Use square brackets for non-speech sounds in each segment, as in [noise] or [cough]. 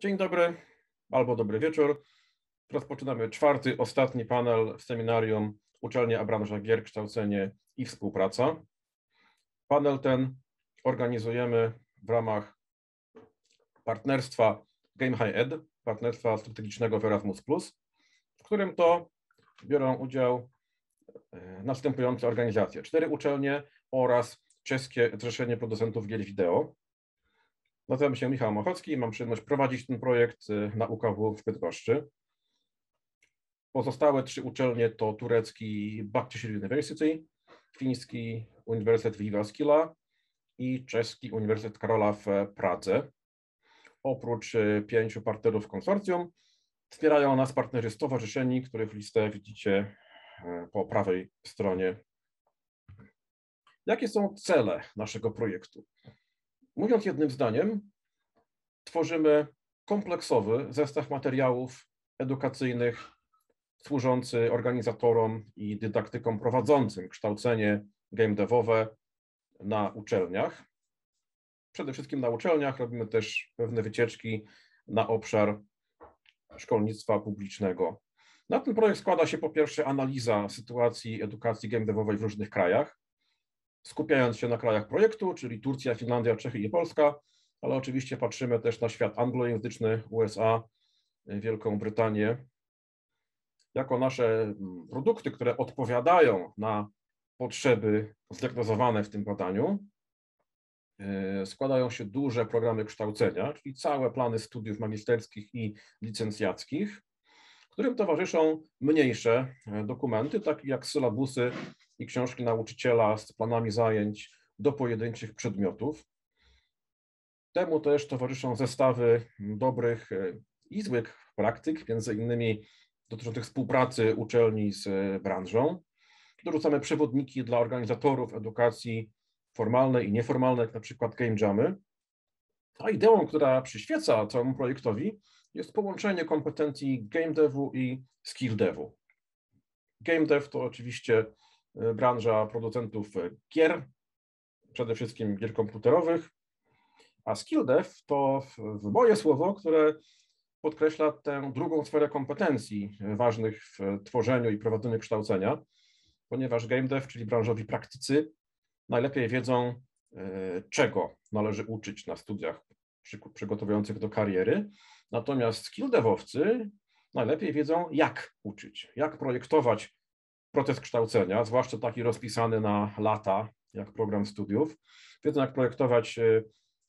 Dzień dobry albo dobry wieczór. Rozpoczynamy czwarty, ostatni panel w seminarium Uczelnia a branża gier, kształcenie i współpraca. Panel ten organizujemy w ramach partnerstwa Game High Ed, partnerstwa strategicznego w Erasmus+, w którym to biorą udział e, następujące organizacje. Cztery uczelnie oraz Czeskie Zrzeszenie Producentów Gier Wideo. Nazywam się Michał Mochocki i mam przyjemność prowadzić ten projekt y, na UKW w Bydgoszczy. Pozostałe trzy uczelnie to turecki Baktishir University, fiński Uniwersytet Jyväskylä i czeski Uniwersytet Karola w Pradze. Oprócz y, pięciu partnerów konsorcjum wspierają nas partnerzy stowarzyszeni, których listę widzicie y, po prawej stronie. Jakie są cele naszego projektu? Mówiąc jednym zdaniem, tworzymy kompleksowy zestaw materiałów edukacyjnych służący organizatorom i dydaktykom prowadzącym kształcenie game devowe na uczelniach. Przede wszystkim na uczelniach robimy też pewne wycieczki na obszar szkolnictwa publicznego. Na ten projekt składa się po pierwsze analiza sytuacji edukacji game devowej w różnych krajach, skupiając się na krajach projektu, czyli Turcja, Finlandia, Czechy i Polska, ale oczywiście patrzymy też na świat anglojęzyczny, USA, Wielką Brytanię, jako nasze mm, produkty, które odpowiadają na potrzeby zdiagnozowane w tym badaniu, e, składają się duże programy kształcenia, czyli całe plany studiów magisterskich i licencjackich, którym towarzyszą mniejsze e, dokumenty, takie jak sylabusy i książki nauczyciela z planami zajęć do pojedynczych przedmiotów. Temu też towarzyszą zestawy dobrych e, i złych praktyk, między innymi dotyczących współpracy uczelni z e, branżą. Dorzucamy przewodniki dla organizatorów edukacji formalnej i nieformalnej, jak na przykład game jamy. A ideą, która przyświeca całemu projektowi, jest połączenie kompetencji game devu i skill devu. Game dev to oczywiście e, branża producentów gier, przede wszystkim gier komputerowych, a skill dev to moje słowo, które podkreśla tę drugą sferę kompetencji ważnych w tworzeniu i prowadzeniu kształcenia, ponieważ game dev, czyli branżowi praktycy, najlepiej wiedzą, e, czego należy uczyć na studiach przygotowujących do kariery, natomiast skill devowcy najlepiej wiedzą, jak uczyć, jak projektować proces kształcenia, zwłaszcza taki rozpisany na lata, jak program studiów, wiedzą, jak projektować e,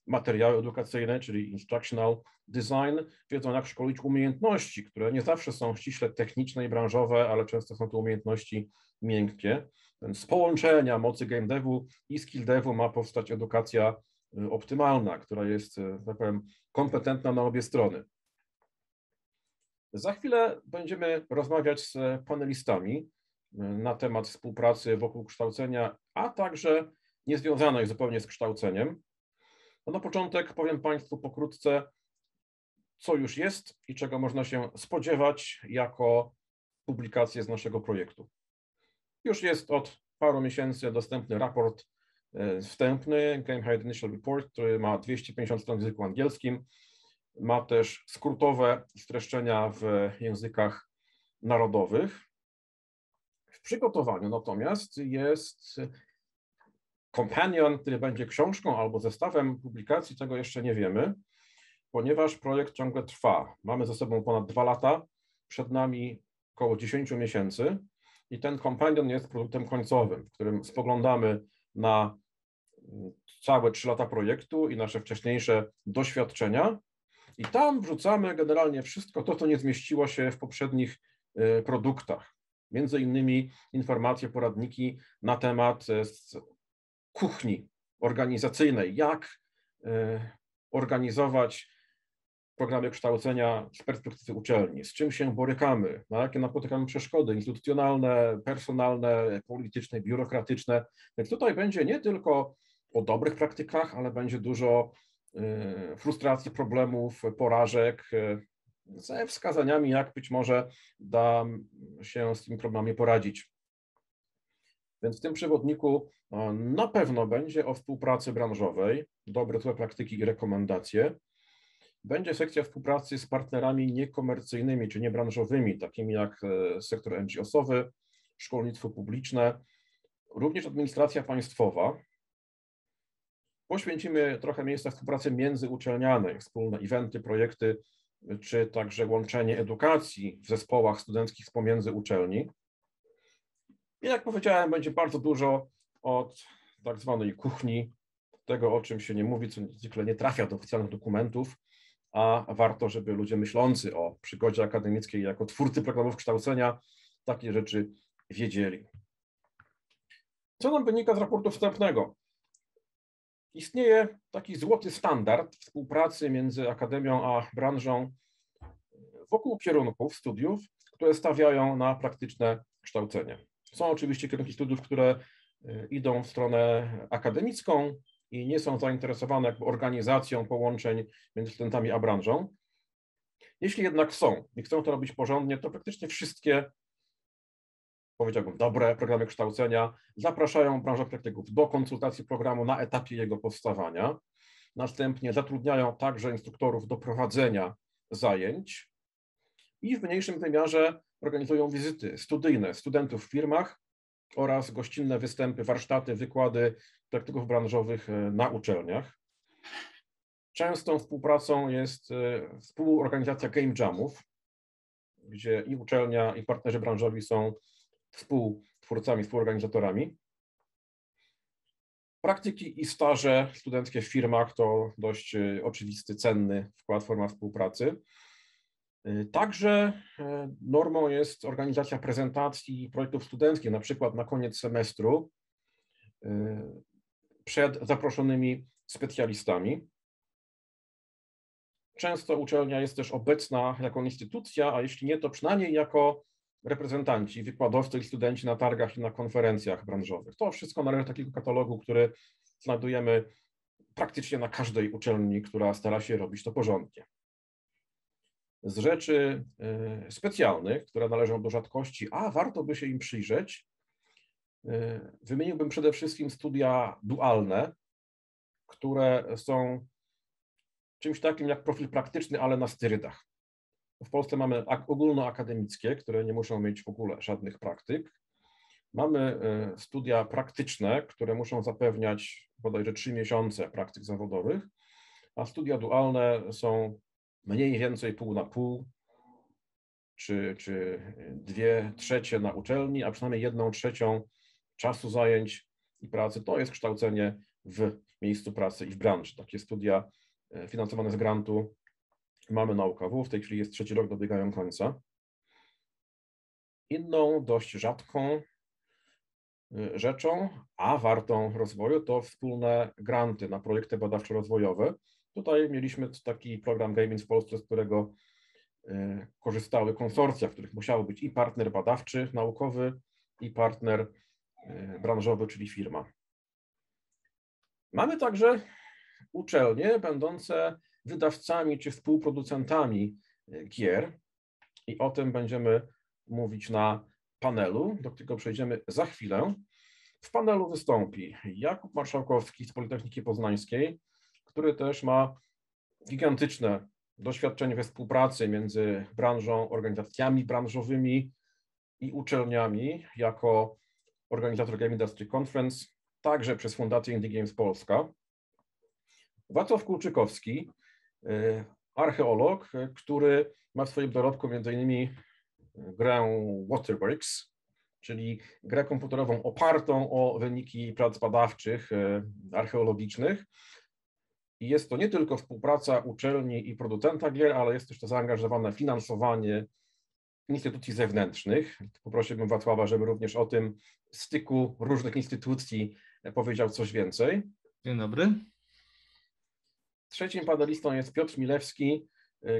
materiały edukacyjne, czyli instructional design, wiedzą jak szkolić umiejętności, które nie zawsze są ściśle techniczne i branżowe, ale często są to umiejętności miękkie. Więc z połączenia mocy game devu i skill devu ma powstać edukacja y, optymalna, która jest, y, tak powiem, kompetentna na obie strony. Za chwilę będziemy rozmawiać z panelistami y, na temat współpracy wokół kształcenia, a także niezwiązanej zupełnie z kształceniem. No na początek powiem Państwu pokrótce, co już jest i czego można się spodziewać jako publikację z naszego projektu. Już jest od paru miesięcy dostępny raport wstępny, Game High Initial Report, który ma 250 stron w języku angielskim. Ma też skrótowe streszczenia w językach narodowych. W przygotowaniu natomiast jest companion, który będzie książką albo zestawem publikacji, tego jeszcze nie wiemy, ponieważ projekt ciągle trwa. Mamy ze sobą ponad dwa lata, przed nami około 10 miesięcy i ten companion jest produktem końcowym, w którym spoglądamy na całe trzy lata projektu i nasze wcześniejsze doświadczenia i tam wrzucamy generalnie wszystko to, co nie zmieściło się w poprzednich y, produktach. Między innymi informacje, poradniki na temat y, kuchni organizacyjnej, jak e, organizować programy kształcenia z perspektywy uczelni, z czym się borykamy, na jakie napotykamy przeszkody instytucjonalne, personalne, polityczne, biurokratyczne. Więc tutaj będzie nie tylko o dobrych praktykach, ale będzie dużo e, frustracji, problemów, porażek, e, ze wskazaniami, jak być może da się z tymi problemami poradzić. Więc w tym przewodniku e, na pewno będzie o współpracy branżowej, dobre złe praktyki i rekomendacje. Będzie sekcja współpracy z partnerami niekomercyjnymi czy niebranżowymi, takimi jak e, sektor NGO-sowy, szkolnictwo publiczne, również administracja państwowa. Poświęcimy trochę miejsca współpracy międzyuczelnianej, wspólne eventy, projekty, czy także łączenie edukacji w zespołach studenckich z pomiędzy uczelni. I jak powiedziałem, będzie bardzo dużo od tak zwanej kuchni, tego o czym się nie mówi, co zwykle nie trafia do oficjalnych dokumentów, a warto, żeby ludzie myślący o przygodzie akademickiej jako twórcy programów kształcenia takie rzeczy wiedzieli. Co nam wynika z raportu wstępnego? Istnieje taki złoty standard współpracy między akademią a branżą wokół kierunków studiów, które stawiają na praktyczne kształcenie. Są oczywiście kierunki studiów, które y, idą w stronę akademicką i nie są zainteresowane organizacją połączeń między studentami a branżą. Jeśli jednak są i chcą to robić porządnie, to praktycznie wszystkie, powiedziałbym, dobre programy kształcenia zapraszają branżę praktyków do konsultacji programu na etapie jego powstawania. Następnie zatrudniają także instruktorów do prowadzenia zajęć i w mniejszym wymiarze organizują wizyty studyjne studentów w firmach oraz gościnne występy, warsztaty, wykłady praktyków branżowych e, na uczelniach. Częstą współpracą jest e, współorganizacja Game Jamów, gdzie i uczelnia, i partnerzy branżowi są współtwórcami, współorganizatorami. Praktyki i staże studenckie w firmach to dość e, oczywisty, cenny wkład, forma współpracy. Także normą jest organizacja prezentacji projektów studenckich, na przykład na koniec semestru przed zaproszonymi specjalistami. Często uczelnia jest też obecna jako instytucja, a jeśli nie, to przynajmniej jako reprezentanci, wykładowcy i studenci na targach i na konferencjach branżowych. To wszystko należy do takiego katalogu, który znajdujemy praktycznie na każdej uczelni, która stara się robić to porządnie. Z rzeczy e, specjalnych, które należą do rzadkości, a warto by się im przyjrzeć, wymieniłbym przede wszystkim studia dualne, które są czymś takim jak profil praktyczny, ale na sterydach. W Polsce mamy ogólnoakademickie, które nie muszą mieć w ogóle żadnych praktyk. Mamy e, studia praktyczne, które muszą zapewniać bodajże trzy miesiące praktyk zawodowych, a studia dualne są mniej więcej pół na pół, czy, czy dwie trzecie na uczelni, a przynajmniej jedną trzecią czasu zajęć i pracy to jest kształcenie w miejscu pracy i w branży. Takie studia e, finansowane z grantu mamy na UKW, w tej chwili jest trzeci rok, dobiegają końca. Inną, dość rzadką e, rzeczą, a wartą rozwoju to wspólne granty na projekty badawczo-rozwojowe. Tutaj mieliśmy taki program Gaming w Polsce, z którego e, korzystały konsorcja, w których musiał być i partner badawczy, naukowy, i partner branżowy, czyli firma. Mamy także uczelnie będące wydawcami czy współproducentami e, gier i o tym będziemy mówić na panelu, do którego przejdziemy za chwilę. W panelu wystąpi Jakub Marszałkowski z Politechniki Poznańskiej, który też ma gigantyczne doświadczenie we współpracy między branżą, organizacjami branżowymi i uczelniami jako organizator Game Industry Conference, także przez Fundację Indie Games Polska. Wacław Kulczykowski, y, archeolog, który ma w swoim dorobku m.in. grę Waterworks, czyli grę komputerową opartą o wyniki prac badawczych, y, archeologicznych, i jest to nie tylko współpraca uczelni i producenta gier, ale jest też to zaangażowane finansowanie instytucji zewnętrznych. Poprosiłbym Wacława, żeby również o tym styku różnych instytucji powiedział coś więcej. Dzień dobry. Trzecim panelistą jest Piotr Milewski,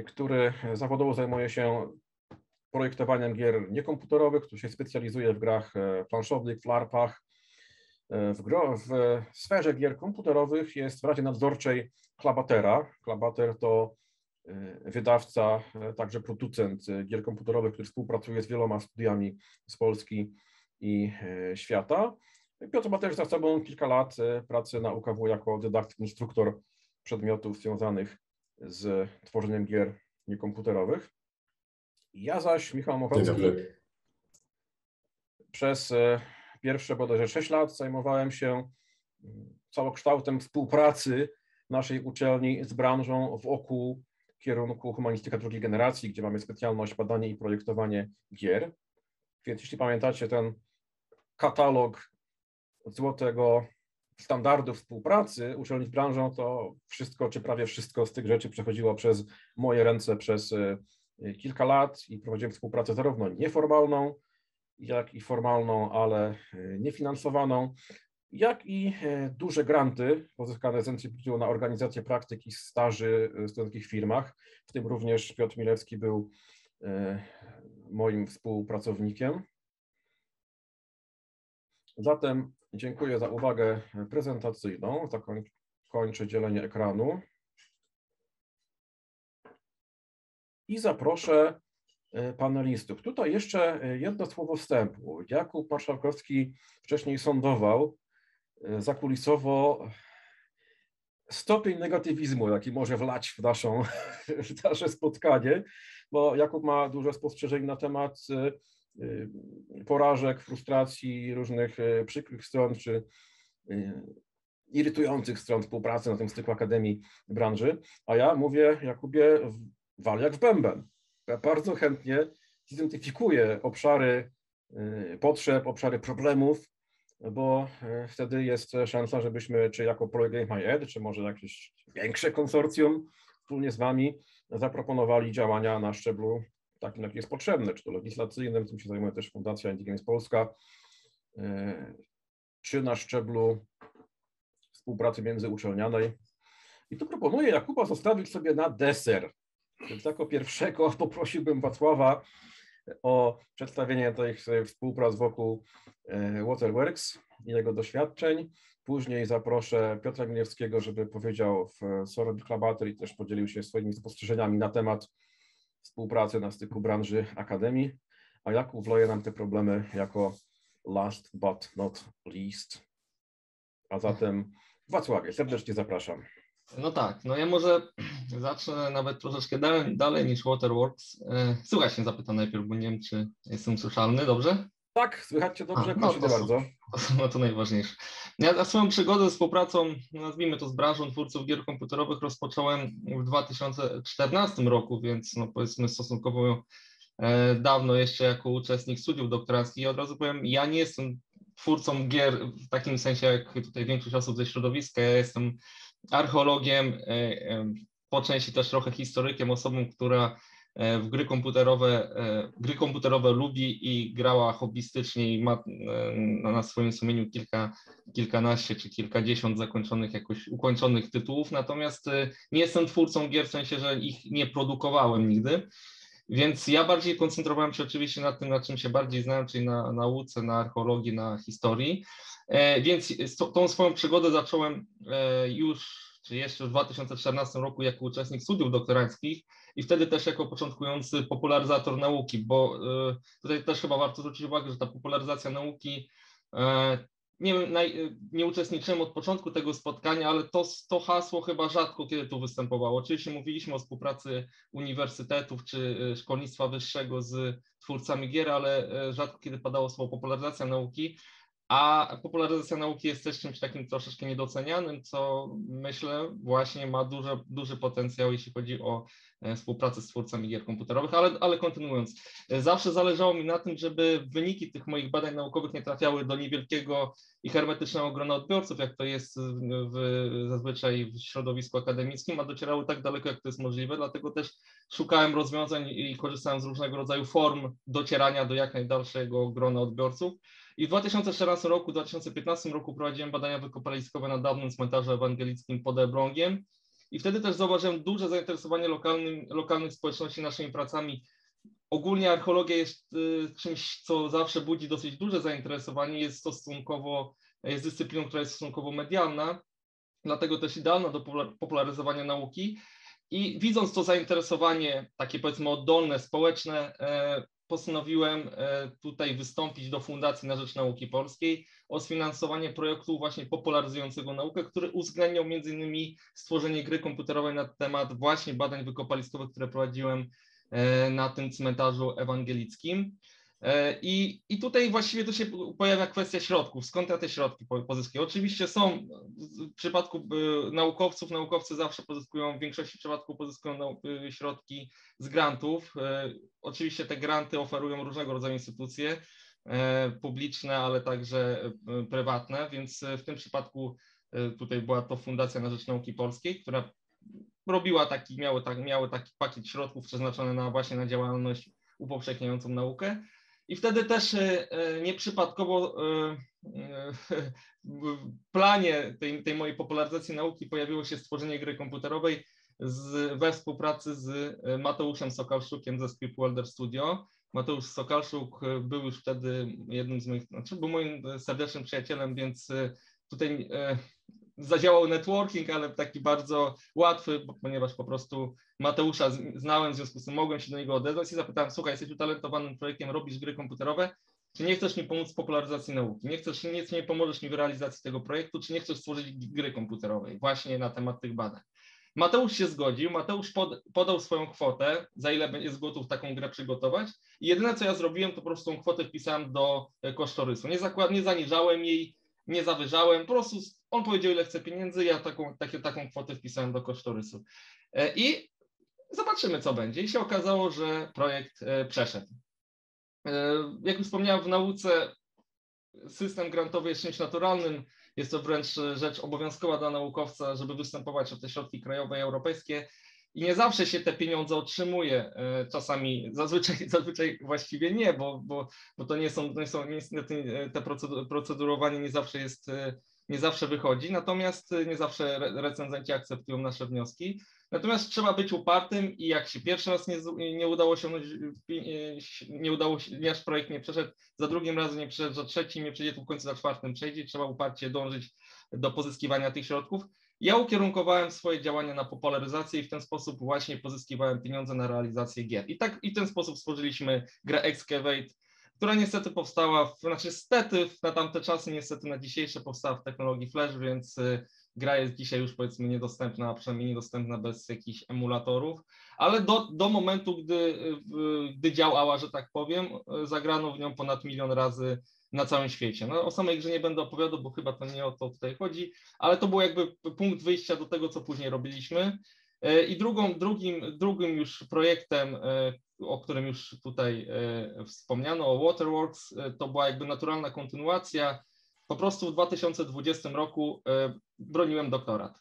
który zawodowo zajmuje się projektowaniem gier niekomputerowych, który się specjalizuje w grach planszowych, w larpach, w, gro, w sferze gier komputerowych jest w Radzie Nadzorczej Klabatera. Klabater to e, wydawca, e, także producent e, gier komputerowych, który współpracuje z wieloma studiami z Polski i świata. Piotr ma też za sobą kilka lat pracy na UKW jako dydaktyk, instruktor przedmiotów związanych z tworzeniem gier niekomputerowych. Ja zaś, Michał Mochowski, przez pierwsze bodajże 6 lat zajmowałem się mm, całokształtem współpracy naszej uczelni z branżą wokół kierunku humanistyka drugiej generacji, gdzie mamy specjalność badanie i projektowanie gier. Więc jeśli pamiętacie ten katalog złotego standardu współpracy uczelni z branżą, to wszystko, czy prawie wszystko z tych rzeczy przechodziło przez moje ręce przez e, kilka lat i prowadziłem współpracę zarówno nieformalną, jak i formalną, ale e, niefinansowaną, jak i e, duże granty pozyskane z NCPTU na organizację praktyk i staży w studenckich firmach, w tym również Piotr Milewski był moim współpracownikiem. Zatem dziękuję za uwagę prezentacyjną. Zakończę dzielenie ekranu. I zaproszę e, panelistów. Tutaj jeszcze e, jedno słowo wstępu. Jakub Marszałkowski wcześniej sądował e, zakulisowo stopień negatywizmu, jaki może wlać w, naszą, [laughs] w nasze spotkanie, bo Jakub ma dużo spostrzeżeń na temat Y, porażek, frustracji, różnych przykrych stron czy irytujących stron współpracy na tym styku Akademii Branży, a ja mówię, Jakubie, wal jak w bęben. Ja bardzo chętnie zidentyfikuję obszary potrzeb, obszary problemów, bo wtedy jest szansa, żebyśmy, czy jako projekt Game czy może jakieś większe konsorcjum wspólnie z Wami zaproponowali działania na szczeblu takim, jaki jest potrzebny, czy to legislacyjnym, tym się zajmuje też Fundacja Intelligence Polska, e, czy na szczeblu współpracy międzyuczelnianej. I tu proponuję Jakuba zostawić sobie na deser. Więc jako pierwszego [laughs] poprosiłbym Wacława o przedstawienie tych współprac wokół e, Waterworks i jego doświadczeń. Później zaproszę Piotra Gniewskiego, żeby powiedział w Sorobik Klabater i też podzielił się swoimi spostrzeżeniami na temat współpracy na styku branży akademii, a Jakub wloje nam te problemy jako last but not least. A zatem Wacławie, serdecznie zapraszam. No tak, no ja może [clears throat] zacznę nawet troszeczkę dalej, dalej niż Waterworks. E, słuchaj się zapytam najpierw, bo nie wiem, czy jestem słyszalny dobrze? Tak, słychać Cię dobrze, A, no, to, bardzo. No to najważniejsze. Ja swoją przygodę z współpracą, nazwijmy to z branżą twórców gier komputerowych, rozpocząłem w 2014 roku, więc no powiedzmy stosunkowo e, dawno jeszcze jako uczestnik studiów doktoranckich. I od razu powiem, ja nie jestem twórcą gier w takim sensie, jak tutaj większość osób ze środowiska. Ja jestem archeologiem, e, e, po części też trochę historykiem, osobą, która E, w gry komputerowe, gry komputerowe lubi i grała hobbystycznie i ma na swoim sumieniu kilka, kilkanaście czy kilkadziesiąt zakończonych, jakoś ukończonych tytułów, natomiast nie jestem twórcą gier w sensie, że ich nie produkowałem nigdy. Więc ja bardziej koncentrowałem się oczywiście na tym, na czym się bardziej znałem, czyli na nauce, na archeologii, na historii. Więc tą swoją przygodę zacząłem już, czy jeszcze w 2014 roku jako uczestnik studiów doktoranckich i wtedy też jako początkujący popularyzator nauki, bo e, tutaj też chyba warto zwrócić uwagę, że ta popularyzacja nauki e, nie, nie uczestniczyłem od początku tego spotkania, ale to, to hasło chyba rzadko kiedy tu występowało. Oczywiście mówiliśmy o współpracy uniwersytetów czy e, szkolnictwa wyższego z twórcami gier, ale rzadko kiedy padało słowo popularyzacja nauki. A popularyzacja nauki jest też czymś takim troszeczkę niedocenianym, co myślę właśnie ma duży, duży potencjał, jeśli chodzi o e, współpracę z twórcami gier komputerowych, ale, ale kontynuując, e, zawsze zależało mi na tym, żeby wyniki tych moich badań naukowych nie trafiały do niewielkiego i hermetycznego grona odbiorców, jak to jest w, zazwyczaj w środowisku akademickim, a docierały tak daleko, jak to jest możliwe, dlatego też szukałem rozwiązań i korzystałem z różnego rodzaju form docierania do jak najdalszego grona odbiorców. I w 2014 roku, 2015 roku prowadziłem badania wykopaliskowe na dawnym cmentarzu ewangelickim pod Elblągiem i wtedy też zauważyłem duże zainteresowanie lokalnym, lokalnych społeczności naszymi pracami. Ogólnie archeologia jest y, czymś, co zawsze budzi dosyć duże zainteresowanie, jest stosunkowo, jest dyscypliną, która jest stosunkowo medialna, dlatego też idealna do popularyzowania nauki. I widząc to zainteresowanie, takie powiedzmy oddolne, społeczne, e, postanowiłem tutaj wystąpić do Fundacji na Rzecz Nauki Polskiej o sfinansowanie projektu właśnie popularyzującego naukę, który uwzględniał innymi stworzenie gry komputerowej na temat właśnie badań wykopaliskowych, które prowadziłem na tym cmentarzu ewangelickim. E, I, I tutaj właściwie tu się pojawia kwestia środków. Skąd ja te środki pozyskuję? Oczywiście są w przypadku e, naukowców, naukowcy zawsze pozyskują, w większości przypadków pozyskują e, środki z grantów. Oczywiście te granty oferują różnego rodzaju instytucje publiczne, ale także prywatne, więc w tym przypadku tutaj była to Fundacja na Rzecz Nauki Polskiej, która robiła taki, miały, tak, miały taki pakiet środków przeznaczony na właśnie na działalność upowszechniającą naukę. I wtedy też e, e, nieprzypadkowo e, [laughs] w planie tej, tej mojej popularyzacji nauki pojawiło się stworzenie gry komputerowej z, we współpracy z Mateuszem Sokalszukiem ze Script Welder Studio. Mateusz Sokalszuk był już wtedy jednym z moich, znaczy był moim serdecznym przyjacielem, więc tutaj zadziałał networking, ale taki bardzo łatwy, ponieważ po prostu Mateusza znałem, w związku z tym mogłem się do niego odezwać i zapytałem, słuchaj, jesteś utalentowanym projektem, robisz gry komputerowe, czy nie chcesz mi pomóc w popularyzacji nauki? Nie chcesz, nie, nie pomożesz mi w realizacji tego projektu, czy nie chcesz stworzyć gry komputerowej właśnie na temat tych badań? Mateusz się zgodził, Mateusz pod, podał swoją kwotę, za ile jest gotów taką grę przygotować i jedyne, co ja zrobiłem, to po prostu tą kwotę wpisałem do e, kosztorysu. Nie, zakład, nie zaniżałem jej, nie zawyżałem, po prostu on powiedział, ile chce pieniędzy, ja taką, takie, taką kwotę wpisałem do kosztorysu. E, I zobaczymy, co będzie. I się okazało, że projekt e, przeszedł. E, jak już wspomniałem, w nauce system grantowy jest czymś naturalnym. Jest to wręcz rzecz obowiązkowa dla naukowca, żeby występować o te środki krajowe i europejskie. I nie zawsze się te pieniądze otrzymuje. Czasami, zazwyczaj, [laughs] zazwyczaj właściwie nie, bo, bo, bo to nie są, nie są niestety te procedurowanie nie zawsze jest nie zawsze wychodzi, natomiast nie zawsze recenzenci akceptują nasze wnioski. Natomiast trzeba być upartym i jak się pierwszy raz nie, nie udało się, nie udało się, nasz projekt nie przeszedł, za drugim razem nie przeszedł, za trzecim nie przejdzie, w końcu za czwartym przejdzie, trzeba uparcie dążyć do pozyskiwania tych środków. Ja ukierunkowałem swoje działania na popularyzację i w ten sposób właśnie pozyskiwałem pieniądze na realizację gier. I tak i w ten sposób stworzyliśmy grę Excavate, która niestety powstała, w, znaczy niestety na tamte czasy, niestety na dzisiejsze powstała w technologii Flash, więc y, gra jest dzisiaj już powiedzmy niedostępna, a przynajmniej niedostępna bez jakichś emulatorów, ale do, do momentu, gdy, y, gdy działała, że tak powiem, y, zagrano w nią ponad milion razy na całym świecie. No, o samej grze nie będę opowiadał, bo chyba to nie o to tutaj chodzi, ale to był jakby punkt wyjścia do tego, co później robiliśmy. I drugą, drugim, drugim już projektem, o którym już tutaj e, wspomniano, o Waterworks, e, to była jakby naturalna kontynuacja. Po prostu w 2020 roku e, broniłem doktorat.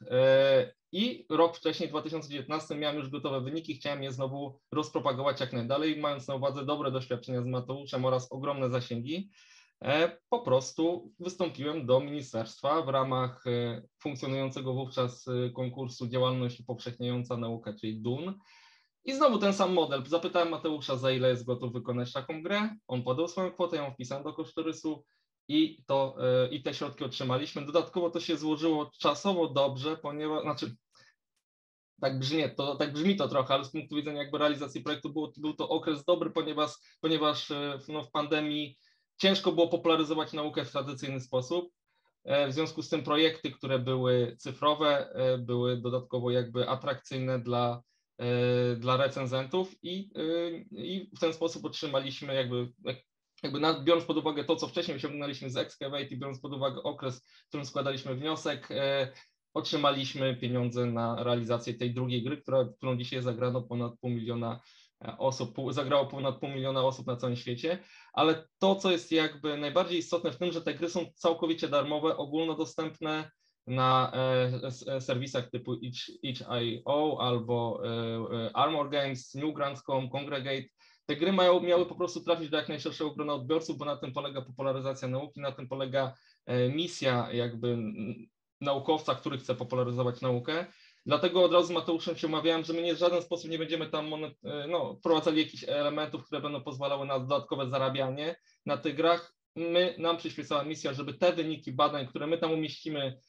I rok wcześniej, w 2019, miałem już gotowe wyniki, chciałem je znowu rozpropagować jak najdalej, mając na uwadze dobre doświadczenia z Mateuszem oraz ogromne zasięgi. Po prostu wystąpiłem do ministerstwa w ramach funkcjonującego wówczas konkursu Działalność Upowszechniająca Naukę, czyli DUN i znowu ten sam model. Zapytałem Mateusza, za ile jest gotów wykonać taką grę. On podał swoją kwotę, ją wpisałem do kosztorysu i, to, yy, i te środki otrzymaliśmy. Dodatkowo to się złożyło czasowo dobrze, ponieważ, znaczy, tak brzmi to, tak brzmi to trochę, ale z punktu widzenia jakby realizacji projektu było, był to okres dobry, ponieważ, ponieważ e, no, w pandemii ciężko było popularyzować naukę w tradycyjny sposób. E, w związku z tym projekty, które były cyfrowe, były dodatkowo jakby atrakcyjne dla, E, dla recenzentów i, e, i w ten sposób otrzymaliśmy jakby, jakby biorąc pod uwagę to, co wcześniej osiągnęliśmy z Excavate i biorąc pod uwagę okres, w którym składaliśmy wniosek, e, otrzymaliśmy pieniądze na realizację tej drugiej gry, która, którą dzisiaj zagrano ponad pół miliona osób, zagrało ponad pół miliona osób na całym świecie, ale to, co jest jakby najbardziej istotne w tym, że te gry są całkowicie darmowe, ogólnodostępne, na e, e, serwisach typu itch.io albo e, Armor Games, Newgrounds.com, Congregate. Te gry mają, miały po prostu trafić do jak najszerszego grona odbiorców, bo na tym polega popularyzacja nauki, na tym polega misja jakby naukowca, który chce popularyzować naukę. Dlatego od razu z Mateuszem się umawiałem, że my nie w żaden sposób nie będziemy tam no, wprowadzali jakichś elementów, które będą pozwalały na dodatkowe zarabianie na tych grach. My, nam przyświecała misja, żeby te wyniki badań, które my tam umieścimy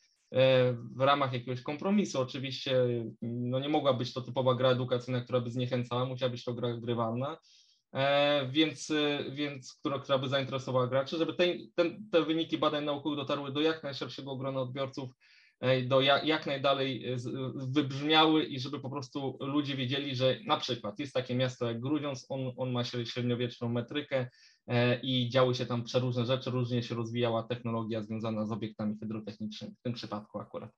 w ramach jakiegoś kompromisu. Oczywiście no nie mogła być to typowa gra edukacyjna, która by zniechęcała, musiała być to gra grywalna. więc, więc która, która by zainteresowała graczy, żeby te, ten, te wyniki badań naukowych dotarły do jak najszerszego grona odbiorców, do jak, jak najdalej wybrzmiały i żeby po prostu ludzie wiedzieli, że na przykład jest takie miasto jak Grudziądz, on, on ma średniowieczną metrykę i działy się tam przeróżne rzeczy, różnie się rozwijała technologia związana z obiektami hydrotechnicznymi, w tym przypadku akurat.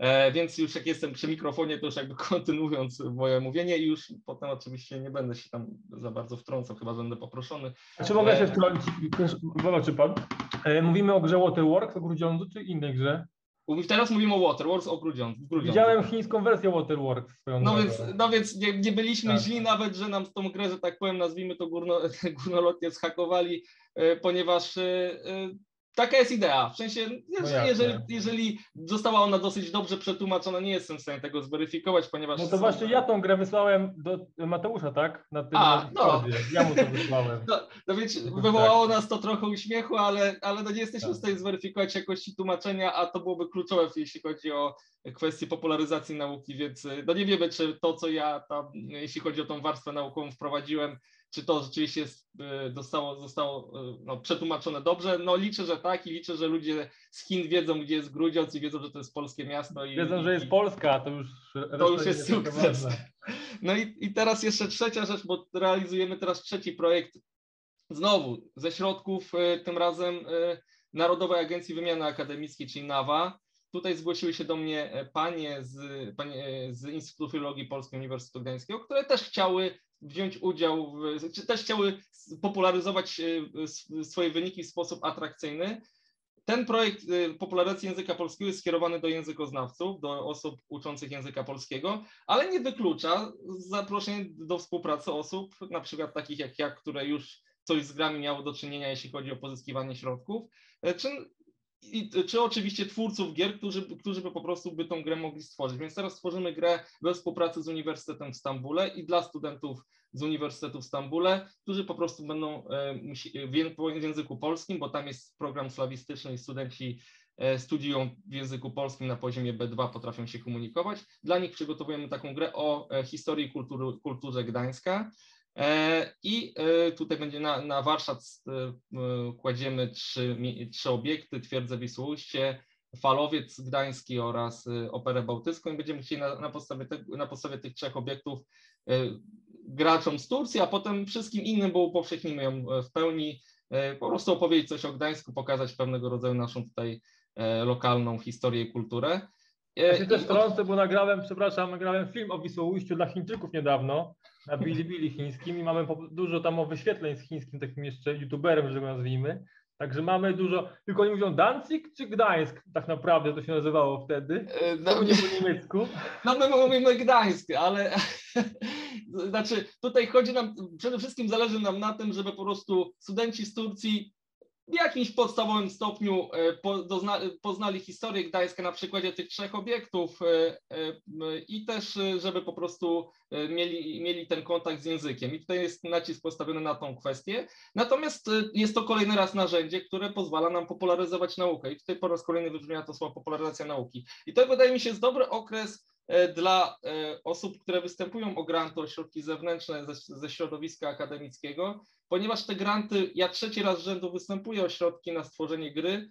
E, więc już jak jestem przy mikrofonie, to już jakby [laughs] kontynuując moje mówienie i już potem oczywiście nie będę się tam za bardzo wtrącał, chyba będę poproszony. A czy mogę się e, wtrącić? Zobaczy pan. E, mówimy o grze Waterworks, o Grudziądzu, czy innej grze? Teraz mówimy o Waterworks, o Grudziądzu. Widziałem chińską wersję Waterworks. No więc, no więc nie, nie byliśmy tak. źli nawet, że nam tą grę, że tak powiem, nazwijmy to górno, [laughs] górnolotnie zhakowali, ponieważ taka jest idea. W sensie, no jeżeli, jeżeli została ona dosyć dobrze przetłumaczona, nie jestem w stanie tego zweryfikować, ponieważ. No to właśnie ja tą grę wysłałem do Mateusza, tak? Na tym A, no. Ja mu to wysłałem. No, no więc wywołało nas to trochę uśmiechu, ale, ale no nie jesteśmy tak. w stanie zweryfikować jakości tłumaczenia, a to byłoby kluczowe, jeśli chodzi o kwestię popularyzacji nauki, więc no nie wiemy, czy to, co ja tam, jeśli chodzi o tą warstwę naukową wprowadzimy czy to rzeczywiście zostało, zostało no, przetłumaczone dobrze. No liczę, że tak i liczę, że ludzie z Chin wiedzą, gdzie jest Grudziądz i wiedzą, że to jest polskie miasto. I, wiedzą, że jest Polska, to już To już jest sukces. [laughs] No i, i teraz jeszcze trzecia rzecz, bo realizujemy teraz trzeci projekt znowu ze środków y, tym razem Narodowej Agencji Wymiany Akademickiej, czyli NAWA. Tutaj zgłosiły się do mnie e, panie z, panie e, z Instytutu Filologii Polskiego Uniwersytetu Gdańskiego, które też chciały wziąć udział, w, czy też chciały popularyzować e, swoje wyniki w sposób atrakcyjny. Ten projekt popularyzacji języka polskiego jest skierowany do językoznawców, do osób uczących języka polskiego, ale nie wyklucza zaproszenia do współpracy osób, na przykład takich jak ja, które już coś z grami miało do czynienia, jeśli chodzi o pozyskiwanie środków, czy i, czy oczywiście twórców gier, którzy, którzy by po prostu by tą grę mogli stworzyć. Więc teraz stworzymy grę we współpracy z Uniwersytetem w Stambule i dla studentów z Uniwersytetu w Stambule, którzy po prostu będą e, w języku polskim, bo tam jest program slawistyczny i studenci e, studiują w języku polskim na poziomie B2, potrafią się komunikować. Dla nich przygotowujemy taką grę o e, historii kultury, kulturze Gdańska. E, I e, tutaj będzie na, na warsztat e, kładziemy trzy, trzy obiekty, twierdzę Wisłoujście, Falowiec Gdański oraz Operę Bałtycką i będziemy chcieli na, na, podstawie te, na podstawie tych trzech obiektów graczom z Turcji, a potem wszystkim innym, bo upowszechnimy ją w pełni, po prostu opowiedzieć coś o Gdańsku, pokazać pewnego rodzaju naszą tutaj lokalną historię i kulturę. Ja się też wtrącę, bo nagrałem, przepraszam, nagrałem film o Wisłoujściu dla Chińczyków niedawno na Bilibili chińskim i mamy dużo tam o wyświetleń z chińskim takim jeszcze youtuberem, że go nazwijmy. Także mamy dużo, tylko oni mówią Danzig czy Gdańsk tak naprawdę to się nazywało wtedy, e, no, nie po niemiecku. [laughs] No my mówimy Gdańsk, ale [laughs] znaczy tutaj chodzi nam, przede wszystkim zależy nam na tym, żeby po prostu studenci z Turcji w jakimś podstawowym stopniu e, poznali historię Gdańska na przykładzie tych trzech obiektów e, e, i też, żeby po prostu mieli, mieli ten kontakt z językiem. I tutaj jest nacisk postawiony na tą kwestię. Natomiast jest to kolejny raz narzędzie, które pozwala nam popularyzować naukę. I tutaj po raz kolejny wybrzmia to słowo popularyzacja nauki. I to wydaje mi się jest dobry okres dla osób, które występują o granty, o środki zewnętrzne ze, ze środowiska akademickiego, ponieważ te granty, ja trzeci raz rzędu występuję o środki na stworzenie gry.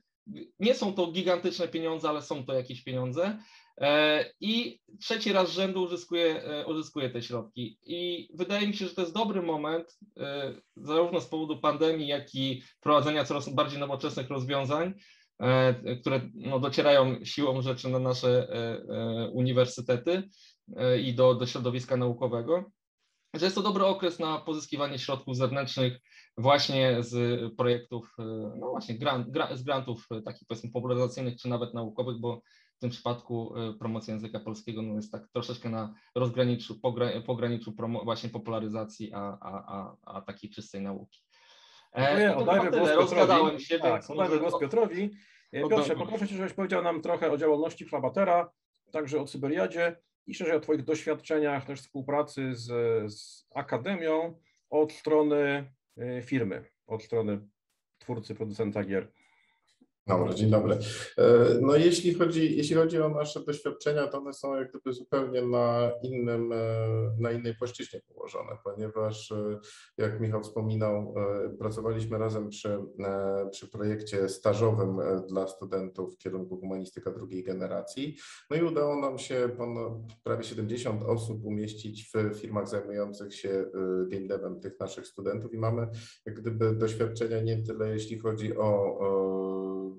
Nie są to gigantyczne pieniądze, ale są to jakieś pieniądze. E, I trzeci raz rzędu uzyskuję, e, uzyskuję te środki. I wydaje mi się, że to jest dobry moment, e, zarówno z powodu pandemii, jak i wprowadzenia coraz bardziej nowoczesnych rozwiązań, które no, docierają siłą rzeczy na nasze uniwersytety i do, do środowiska naukowego że jest to dobry okres na pozyskiwanie środków zewnętrznych właśnie z projektów, e, no właśnie grant, gra, z grantów e, takich powiedzmy popularyzacyjnych czy nawet naukowych, bo w tym przypadku e, promocja języka polskiego no jest tak troszeczkę na rozgraniczu, pograniczu promo, właśnie popularyzacji, a, a, a, a takiej czystej nauki. Dziękuję, oddajmy głos Piotrowi. Się, tak, oddajmy głos Piotrowi. Piotrze, poproszę Cię, żebyś powiedział nam trochę o działalności Klabatera, także o Cyberiadzie i szerzej o Twoich doświadczeniach też współpracy z, z akademią od strony y, firmy, od strony twórcy, producenta gier. Dobra, dzień dobry. E, no jeśli chodzi, jeśli chodzi o nasze doświadczenia, to one są jak gdyby zupełnie na innym, e, na innej płaszczyźnie położone, ponieważ e, jak Michał wspominał, pracowaliśmy razem przy, przy projekcie stażowym dla studentów w kierunku humanistyka drugiej generacji. No i udało nam się ponad prawie 70 osób umieścić w firmach zajmujących się game devem tych naszych studentów i mamy jak gdyby doświadczenia nie tyle jeśli chodzi o, o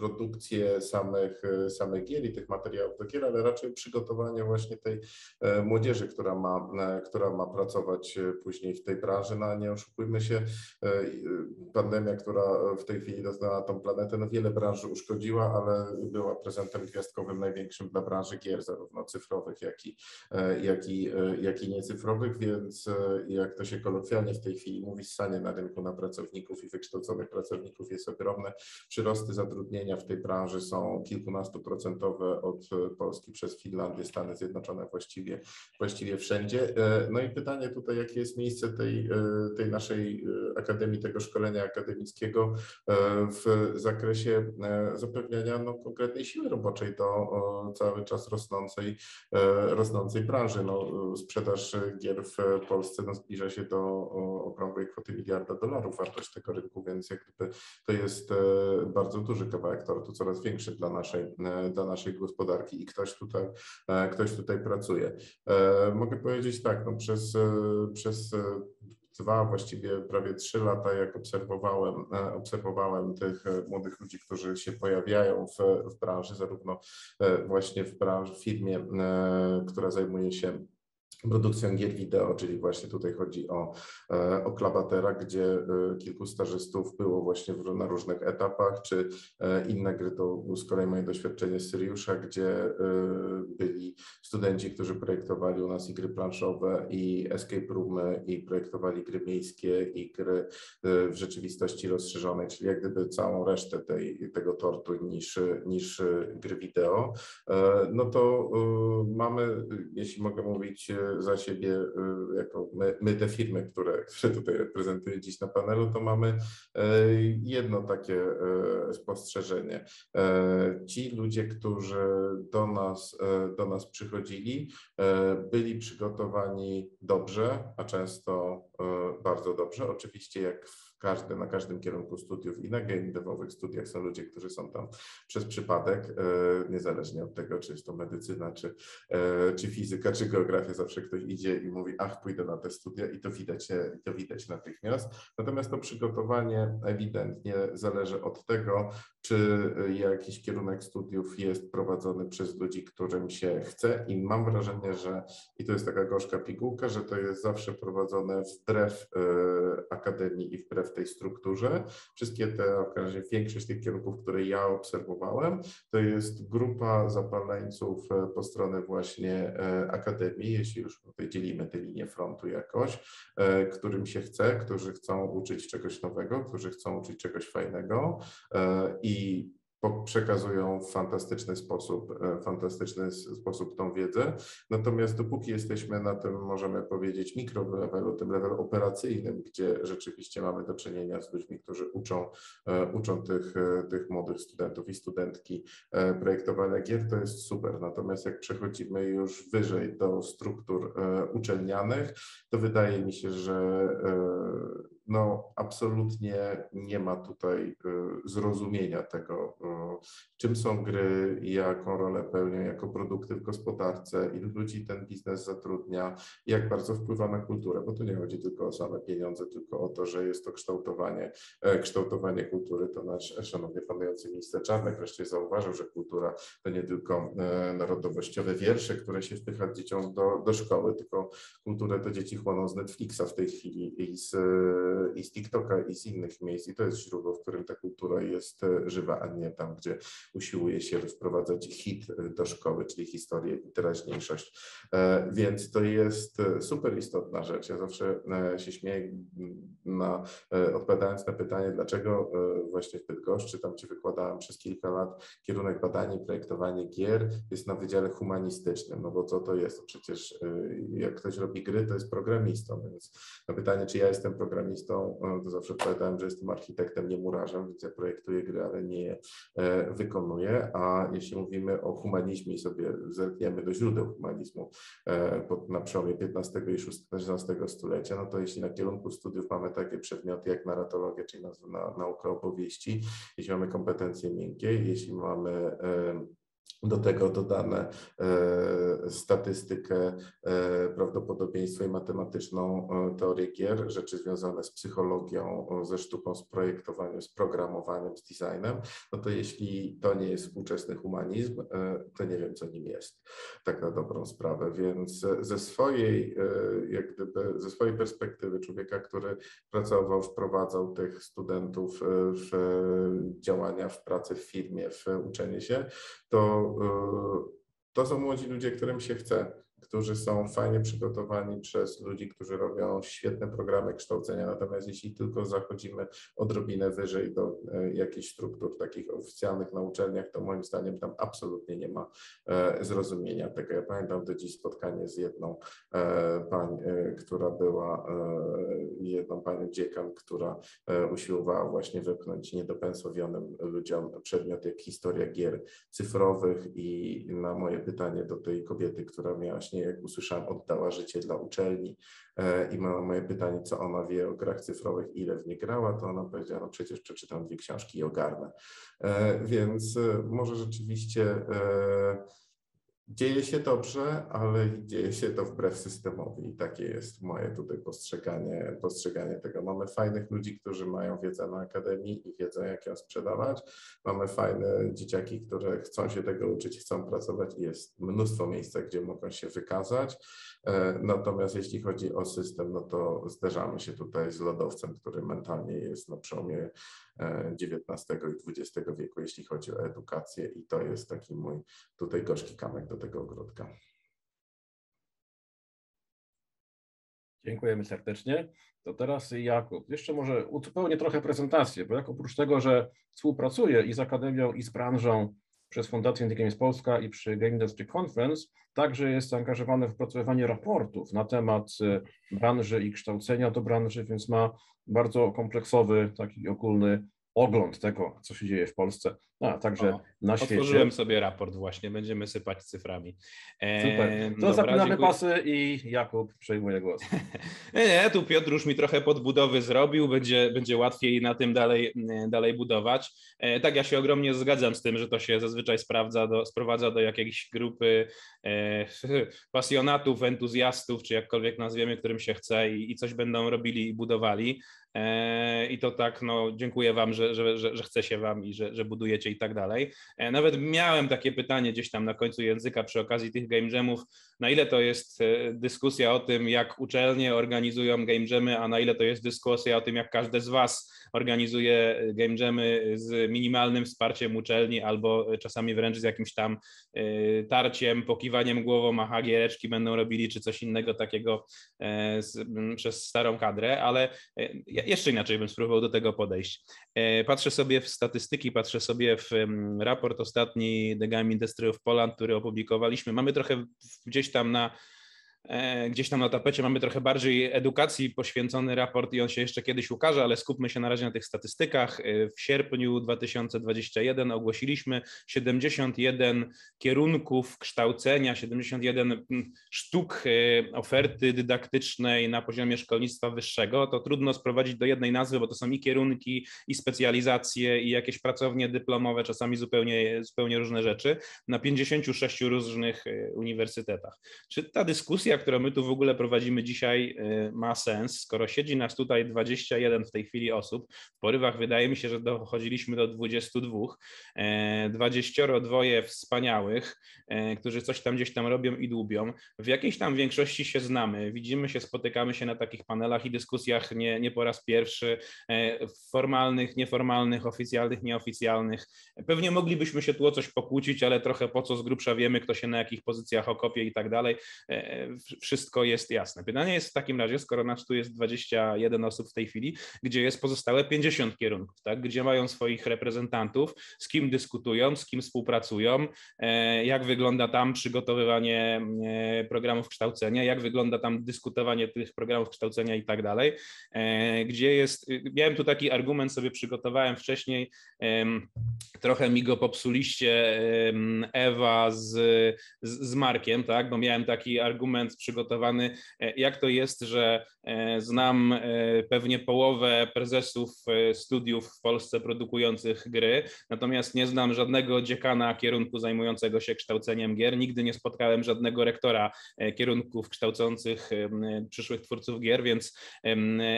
produkcję samych, samych gier i tych materiałów do gier, ale raczej przygotowanie właśnie tej e, młodzieży, która ma, e, która ma pracować e, później w tej branży. No nie oszukujmy się, pandemia, która w tej chwili doznała tą planetę, no wiele branży uszkodziła, ale była prezentem gwiazdkowym największym dla branży gier, zarówno cyfrowych, jak i, jak i, jak i niecyfrowych, więc jak to się kolokwialnie w tej chwili mówi, ssanie na rynku na pracowników i wykształconych pracowników jest ogromne. Przyrosty zatrudnienia w tej branży są kilkunastoprocentowe od Polski przez Finlandię, Stany Zjednoczone właściwie, właściwie wszędzie. E, no i pytanie tutaj, jakie jest miejsce tej, e, tej naszej e, akademii, tego szkolenia akademickiego w zakresie zapewniania no, konkretnej siły roboczej do cały czas rosnącej, rosnącej branży. No, sprzedaż gier w Polsce no, zbliża się do okrągłej kwoty miliarda dolarów wartość tego rynku, więc jak gdyby to jest bardzo duży kawałek sektor coraz większy dla naszej, e, dla naszej gospodarki i ktoś tutaj, e, ktoś tutaj pracuje. E, mogę powiedzieć tak, no przez, przez dwa, właściwie prawie trzy lata, jak obserwowałem, obserwowałem tych młodych ludzi, którzy się pojawiają w, w branży, zarówno właśnie w, branży, w firmie, która zajmuje się produkcją gier wideo, czyli właśnie tutaj chodzi o, e, o Klabatera, gdzie e, kilku stażystów było właśnie na różnych etapach, czy e, inne gry to z kolei moje doświadczenie z Syriusza, gdzie byli studenci, którzy projektowali u nas i gry planszowe, i escape roomy, i projektowali gry miejskie, i gry w rzeczywistości rozszerzonej, czyli jak gdyby całą resztę tej, tego tortu niż, niż gry wideo, no to mamy, jeśli mogę mówić za siebie, y, jako my, my te firmy, które, które tutaj reprezentuję dziś na panelu, to mamy e, jedno takie e, spostrzeżenie. Ci ludzie, którzy do nas, do nas przychodzili, byli przygotowani dobrze, a często bardzo dobrze. Oczywiście jak w każdy, na każdym kierunku studiów i na game studiach są ludzie, którzy są tam przez przypadek, e, niezależnie od tego, czy jest to medycyna, czy, e, czy fizyka, czy geografia, zawsze ktoś idzie i mówi, ach, pójdę na te studia i to widać, to widać natychmiast. Natomiast to przygotowanie ewidentnie zależy od tego, czy jakiś kierunek studiów jest prowadzony przez ludzi, którym się chce i mam wrażenie, że i to jest taka gorzka pigułka, że to jest zawsze prowadzone wbrew e, akademii i wbrew w tej strukturze. Wszystkie te, w razie większość tych kierunków, które ja obserwowałem, to jest grupa zapaleńców e, po stronę właśnie e, akademii, jeśli już tutaj dzielimy te linie frontu jakoś, e, którym się chce, którzy chcą uczyć czegoś nowego, którzy chcą uczyć czegoś fajnego i przekazują w fantastyczny sposób, e, fantastyczny sposób tą wiedzę. Natomiast dopóki jesteśmy na tym, możemy powiedzieć, mikrolevelu, tym levelu operacyjnym, gdzie rzeczywiście mamy do czynienia z ludźmi, którzy uczą, e, uczą tych, e, tych młodych studentów i studentki projektowania gier, to jest super. Natomiast jak przechodzimy już wyżej do struktur uczelnianych, to wydaje mi się, że no absolutnie nie ma tutaj y, zrozumienia tego, y, czym są gry, jaką rolę pełnią jako produkty w gospodarce, ilu ludzi ten biznes zatrudnia, jak bardzo wpływa na kulturę, bo tu nie chodzi tylko o same pieniądze, tylko o to, że jest to kształtowanie, e, kształtowanie kultury. To nasz szanowny panujący minister Czarnek wreszcie zauważył, że kultura to nie tylko e, narodowościowe wiersze, które się wpycha dzieciom do, do szkoły, tylko kulturę to dzieci chłoną z Netflixa w tej chwili i z i z TikToka i z innych miejsc i to jest źródło, w którym ta kultura jest e, żywa, a nie tam, gdzie usiłuje się wprowadzać hit e, do szkoły, czyli historię i teraźniejszość. E, więc to jest super istotna rzecz. Ja zawsze się śmieję, na, odpowiadając na pytanie, dlaczego właśnie w Bydgoszczy, tam gdzie wykładałem przez kilka lat kierunek badanie i projektowanie gier, jest na Wydziale Humanistycznym, no bo co to jest? Przecież jak ktoś robi gry, to jest programistą, więc na pytanie, czy ja jestem programistą, artystą, to zawsze odpowiadałem, że jestem architektem, nie murarzem, więc ja projektuję gry, ale nie je wykonuję. A jeśli mówimy o humanizmie i sobie zerkniemy do źródeł humanizmu na przełomie XV i XVI stulecia, no to jeśli na kierunku studiów mamy takie przedmioty jak narratologia, czyli na, na, nauka opowieści, jeśli mamy kompetencje miękkie, jeśli mamy do tego dodane e, statystykę, e, prawdopodobieństwo i matematyczną e, teorię gier, rzeczy związane z psychologią, ze sztuką, z projektowaniem, z programowaniem, z designem, no to jeśli to nie jest współczesny humanizm, to nie wiem, co nim jest, tak na dobrą sprawę. Więc ze swojej, jak gdyby, ze swojej perspektywy człowieka, który pracował, wprowadzał tych studentów w działania, w pracę w firmie, w uczenie się, to to są młodzi ludzie, którym się chce którzy są fajnie przygotowani przez ludzi, którzy robią świetne programy kształcenia. Natomiast jeśli tylko zachodzimy odrobinę wyżej do e, jakichś struktur takich oficjalnych na uczelniach, to moim zdaniem tam absolutnie nie ma e, zrozumienia tego. Ja pamiętam do dziś spotkanie z jedną e, panią, która była, jedną panią dziekan, która usiłowała właśnie wypchnąć niedopensowionym ludziom przedmiot jak historia gier cyfrowych i na moje pytanie do tej kobiety, która miała właśnie, jak usłyszałem, oddała życie dla uczelni e, i ma moje pytanie, co ona wie o grach cyfrowych, ile w nie grała, to ona powiedziała, no przecież przeczytam dwie książki i ogarnę. E, więc e, może rzeczywiście Dzieje się dobrze, ale dzieje się to wbrew systemowi i takie jest moje tutaj postrzeganie, postrzeganie tego. Mamy fajnych ludzi, którzy mają wiedzę na akademii i wiedzą, jak ją sprzedawać. Mamy fajne dzieciaki, które chcą się tego uczyć, chcą pracować i jest mnóstwo miejsca, gdzie mogą się wykazać. E, natomiast jeśli chodzi o system, no to zderzamy się tutaj z lodowcem, który mentalnie jest na przełomie XIX i XX wieku, jeśli chodzi o edukację i to jest taki mój tutaj gorzki kamek do tego ogródka. Dziękujemy serdecznie. To teraz Jakub. Jeszcze może uzupełnię trochę prezentację, bo jak oprócz tego, że współpracuję i z Akademią, i z branżą przez Fundację Games Polska i przy Game Industry Conference, także jest zaangażowany w opracowywanie raportów na temat e, branży i kształcenia do branży, więc ma bardzo kompleksowy, taki ogólny ogląd tego, co się dzieje w Polsce, a także o, na świecie. Otworzyłem sobie raport właśnie, będziemy sypać cyframi. E, Super. To dobra, zapinamy dziękuję. pasy i Jakub przejmuje głos. [laughs] nie, nie, tu Piotr już mi trochę podbudowy zrobił, będzie, będzie łatwiej na tym dalej, dalej budować. E, tak, ja się ogromnie zgadzam z tym, że to się zazwyczaj sprawdza do, sprowadza do jakiejś grupy e, [laughs] pasjonatów, entuzjastów, czy jakkolwiek nazwiemy, którym się chce i, i coś będą robili i budowali. E, I to tak, no dziękuję Wam, że, że, że, że chce się Wam i że, że budujecie i tak dalej. E, nawet miałem takie pytanie gdzieś tam na końcu języka przy okazji tych game jamów, na ile to jest e, dyskusja o tym, jak uczelnie organizują game jamy, a na ile to jest dyskusja o tym, jak każde z Was organizuje game jamy z minimalnym wsparciem uczelni albo czasami wręcz z jakimś tam tarciem, pokiwaniem głową, aha, giereczki będą robili, czy coś innego takiego z, przez starą kadrę, ale jeszcze inaczej bym spróbował do tego podejść. E, patrzę sobie w statystyki, patrzę sobie w raport ostatni The Game Industry of Poland, który opublikowaliśmy. Mamy trochę gdzieś tam na E, gdzieś tam na tapecie mamy trochę bardziej edukacji poświęcony raport i on się jeszcze kiedyś ukaże, ale skupmy się na razie na tych statystykach. E, w sierpniu 2021 ogłosiliśmy 71 kierunków kształcenia, 71 mm, sztuk e, oferty dydaktycznej na poziomie szkolnictwa wyższego. To trudno sprowadzić do jednej nazwy, bo to są i kierunki, i specjalizacje, i jakieś pracownie dyplomowe, czasami zupełnie, zupełnie różne rzeczy, na 56 różnych uniwersytetach. Czy ta dyskusja dyskusja, którą my tu w ogóle prowadzimy dzisiaj, y, ma sens. Skoro siedzi nas tutaj 21 w tej chwili osób, w porywach wydaje mi się, że dochodziliśmy do 22. 22 e, wspaniałych, e, którzy coś tam gdzieś tam robią i dłubią. W jakiejś tam większości się znamy, widzimy się, spotykamy się na takich panelach i dyskusjach nie, nie po raz pierwszy, formalnych, nieformalnych, oficjalnych, nieoficjalnych. Pewnie moglibyśmy się tu o coś pokłócić, ale trochę po co z grubsza wiemy, kto się na jakich pozycjach okopie i tak dalej wszystko jest jasne. Pytanie jest w takim razie, skoro nas tu jest 21 osób w tej chwili, gdzie jest pozostałe 50 kierunków, tak? gdzie mają swoich reprezentantów, z kim dyskutują, z kim współpracują, e, jak wygląda tam przygotowywanie e, programów kształcenia, jak wygląda tam dyskutowanie tych programów kształcenia i tak dalej, gdzie jest, miałem tu taki argument sobie przygotowałem wcześniej, trochę mi go popsuliście Ewa z, z Markiem, tak, bo miałem taki argument przygotowany, e, jak to jest, że e, znam e, pewnie połowę prezesów studiów w Polsce produkujących gry, natomiast nie znam żadnego dziekana kierunku zajmującego się kształceniem gier, nigdy nie spotkałem żadnego rektora kierunków kształcących przyszłych twórców gier, więc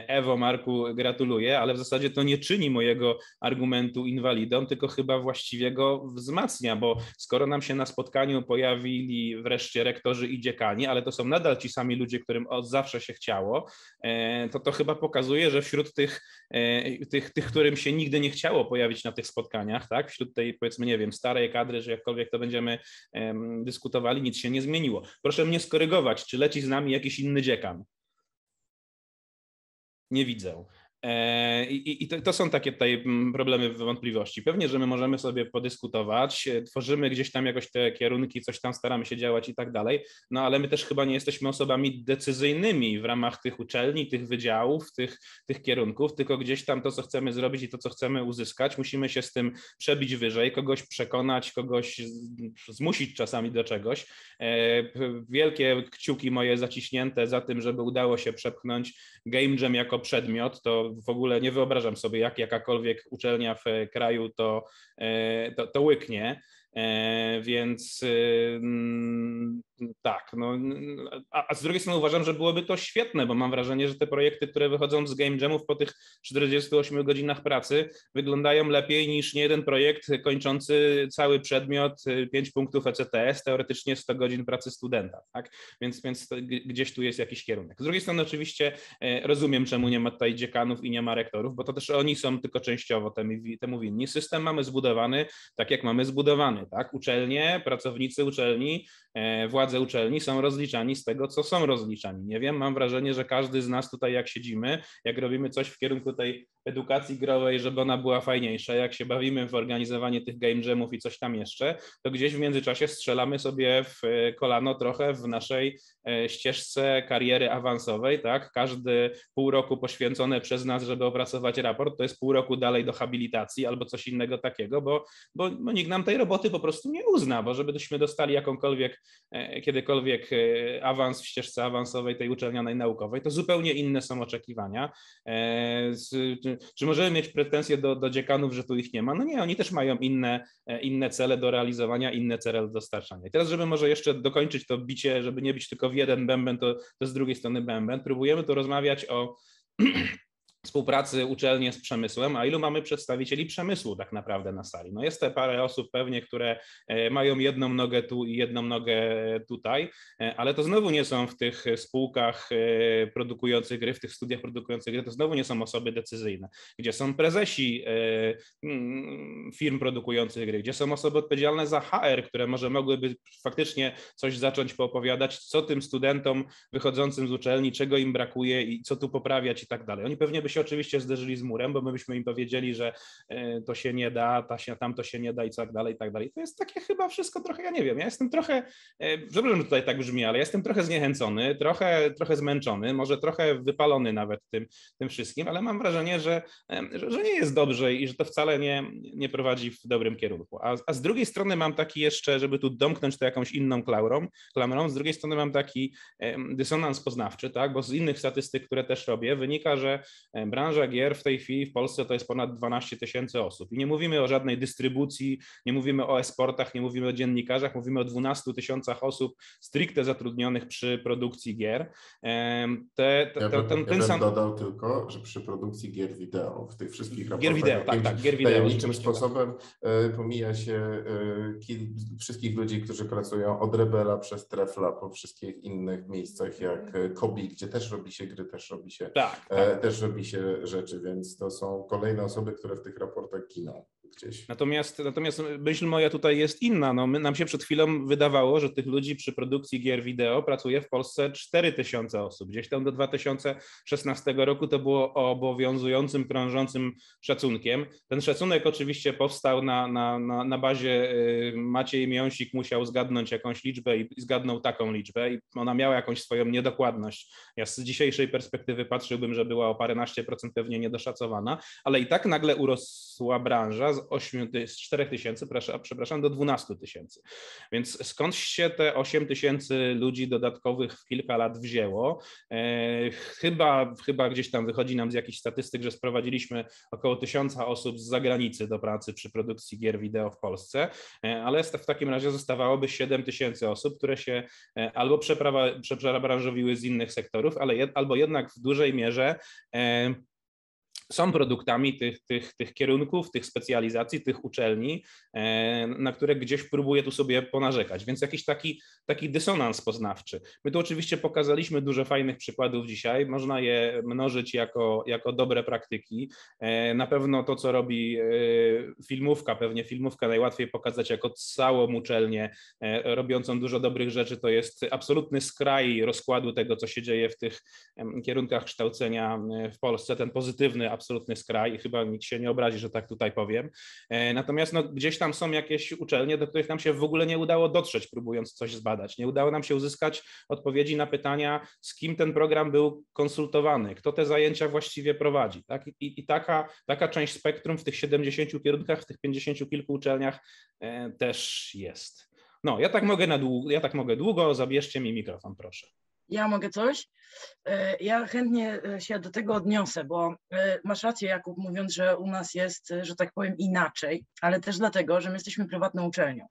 Ewo, Marku, gratuluję, ale w zasadzie to nie czyni mojego argumentu inwalidą, tylko chyba właściwie go wzmacnia, bo skoro nam się na spotkaniu pojawili wreszcie rektorzy i dziekani, ale to są nadal ci sami ludzie, którym od zawsze się chciało, e, to to chyba pokazuje, że wśród tych, e, tych, tych którym się nigdy nie chciało pojawić na tych spotkaniach, tak, wśród tej powiedzmy, nie wiem, starej kadry, że jakkolwiek to będziemy dyskutowali, nic się nie zmieniło. Proszę mnie skorygować, czy leci z nami jakiś inny dziekan? Nie widzę. E, I, to, są takie tutaj mm, problemy wątpliwości. Pewnie, że my możemy sobie podyskutować, e, tworzymy gdzieś tam jakoś te kierunki, coś tam staramy się działać i tak dalej, no ale my też chyba nie jesteśmy osobami decyzyjnymi w ramach tych uczelni, tych wydziałów, tych, tych kierunków, tylko gdzieś tam to, co chcemy zrobić i to, co chcemy uzyskać, musimy się z tym przebić wyżej, kogoś przekonać, kogoś zmusić czasami do czegoś. E, wielkie kciuki moje zaciśnięte za tym, żeby udało się przepchnąć game jam jako przedmiot, to w ogóle nie wyobrażam sobie, jak jakakolwiek uczelnia w kraju to, e, to, to łyknie. E, więc tak, no, a, a, z drugiej strony uważam, że byłoby to świetne, bo mam wrażenie, że te projekty, które wychodzą z Game Jamów po tych 48 godzinach pracy wyglądają lepiej niż nie jeden projekt kończący cały przedmiot 5 punktów ECTS, teoretycznie 100 godzin pracy studenta, tak? Więc, więc gdzieś tu jest jakiś kierunek. Z drugiej strony oczywiście e, rozumiem, czemu nie ma tutaj dziekanów i nie ma rektorów, bo to też oni są tylko częściowo temu, temu winni. System mamy zbudowany tak, jak mamy zbudowany, tak? Uczelnie, pracownicy uczelni, e, władze uczelni są rozliczani z tego, co są rozliczani. Nie wiem, mam wrażenie, że każdy z nas tutaj, jak siedzimy, jak robimy coś w kierunku tej edukacji growej, żeby ona była fajniejsza, jak się bawimy w organizowanie tych game jamów i coś tam jeszcze, to gdzieś w międzyczasie strzelamy sobie w e, kolano trochę w naszej ścieżce kariery awansowej, tak? Każdy pół roku poświęcone przez nas, żeby opracować raport, to jest pół roku dalej do habilitacji albo coś innego takiego, bo, bo, bo nikt nam tej roboty po prostu nie uzna, bo żebyśmy dostali jakąkolwiek, e, kiedykolwiek awans w ścieżce awansowej tej uczelnianej naukowej, to zupełnie inne są oczekiwania czy możemy mieć pretensje do, do dziekanów, że tu ich nie ma? No nie, oni też mają inne, e, inne cele do realizowania, inne cele do dostarczania. I teraz, żeby może jeszcze dokończyć to bicie, żeby nie być tylko w jeden bęben, to, to z drugiej strony bęben, próbujemy tu rozmawiać o [clears throat] współpracy uczelnie z przemysłem, a ilu mamy przedstawicieli przemysłu tak naprawdę na sali? No jest te parę osób pewnie, które e, mają jedną nogę tu i jedną nogę tutaj, e, ale to znowu nie są w tych spółkach e, produkujących gry, w tych studiach produkujących gry, to znowu nie są osoby decyzyjne, gdzie są prezesi mm, firm produkujących gry, gdzie są osoby odpowiedzialne za HR, które może mogłyby faktycznie coś zacząć poopowiadać, co tym studentom wychodzącym z uczelni, czego im brakuje i co tu poprawiać i tak dalej. Oni pewnie by się oczywiście zderzyli z murem, bo my byśmy im powiedzieli, że e, to się nie da, ta się, tam to się nie da i tak dalej, i tak dalej. To jest takie chyba wszystko trochę, ja nie wiem, ja jestem trochę, e, przepraszam, że tutaj tak brzmi, ale ja jestem trochę zniechęcony, trochę, trochę zmęczony, może trochę wypalony nawet tym, tym wszystkim, ale mam wrażenie, że, e, że, że nie jest dobrze i że to wcale nie, nie prowadzi w dobrym kierunku. A, a z drugiej strony mam taki jeszcze, żeby tu domknąć to jakąś inną klamrą, klamrą z drugiej strony mam taki dysonans poznawczy, tak, bo z innych statystyk, które też robię, wynika, że branża gier w tej chwili w Polsce to jest ponad 12 tysięcy osób. I nie mówimy o żadnej dystrybucji, nie mówimy o esportach, nie mówimy o dziennikarzach, mówimy o 12 tysiącach osób stricte zatrudnionych przy produkcji gier. Te, te, ja bym, ten, ten ja sam... dodał tylko, że przy produkcji gier wideo, w tych wszystkich raportach, gier wideo, tak, tak, gier wideo. Tajemniczym sposobem tak. pomija się e, wszystkich ludzi, którzy pracują od Rebela przez Trefla po wszystkich innych miejscach jak e, Kobi, gdzie też robi się gry, też robi się, tak, tak. też robi się rzeczy, więc to są kolejne osoby, które w tych raportach giną. Gdzieś. Natomiast, natomiast myśl moja tutaj jest inna. No, my, nam się przed chwilą wydawało, że tych ludzi przy produkcji gier wideo pracuje w Polsce 4000 osób. Gdzieś tam do 2016 roku to było obowiązującym, krążącym szacunkiem. Ten szacunek oczywiście powstał na, na, na, na bazie y, Maciej Miąsik musiał zgadnąć jakąś liczbę i zgadnął taką liczbę i ona miała jakąś swoją niedokładność. Ja z dzisiejszej perspektywy patrzyłbym, że była o paręnaście procent pewnie niedoszacowana, ale i tak nagle urosła branża z, 8, z 4 tysięcy, przepraszam, do 12 tysięcy. Więc skąd się te 8 tysięcy ludzi dodatkowych w kilka lat wzięło? E, chyba, chyba gdzieś tam wychodzi nam z jakichś statystyk, że sprowadziliśmy około tysiąca osób z zagranicy do pracy przy produkcji gier wideo w Polsce, e, ale w takim razie zostawałoby 7 tysięcy osób, które się e, albo przebranżowiły z innych sektorów, ale jed, albo jednak w dużej mierze e, są produktami tych, tych, tych kierunków, tych specjalizacji, tych uczelni, e, na które gdzieś próbuję tu sobie ponarzekać. Więc jakiś taki, taki dysonans poznawczy. My tu oczywiście pokazaliśmy dużo fajnych przykładów dzisiaj. Można je mnożyć jako, jako dobre praktyki. E, na pewno to, co robi e, filmówka, pewnie filmówka najłatwiej pokazać jako całą uczelnię robiącą dużo dobrych rzeczy. To jest absolutny skraj rozkładu tego, co się dzieje w tych kierunkach kształcenia w Polsce, ten pozytywny, absolutny skraj i chyba nikt się nie obrazi, że tak tutaj powiem. E, natomiast no, gdzieś tam są jakieś uczelnie, do których nam się w ogóle nie udało dotrzeć, próbując coś zbadać. Nie udało nam się uzyskać odpowiedzi na pytania, z kim ten program był konsultowany, kto te zajęcia właściwie prowadzi. Tak? I, i taka, taka część spektrum w tych 70 kierunkach, w tych 50 kilku uczelniach e, też jest. No, ja tak mogę na długo, ja tak mogę długo, zabierzcie mi mikrofon, proszę. Ja mogę coś? E, ja chętnie e, się do tego odniosę, bo e, masz rację, Jakub, mówiąc, że u nas jest, że tak powiem, inaczej, ale też dlatego, że my jesteśmy prywatną uczelnią.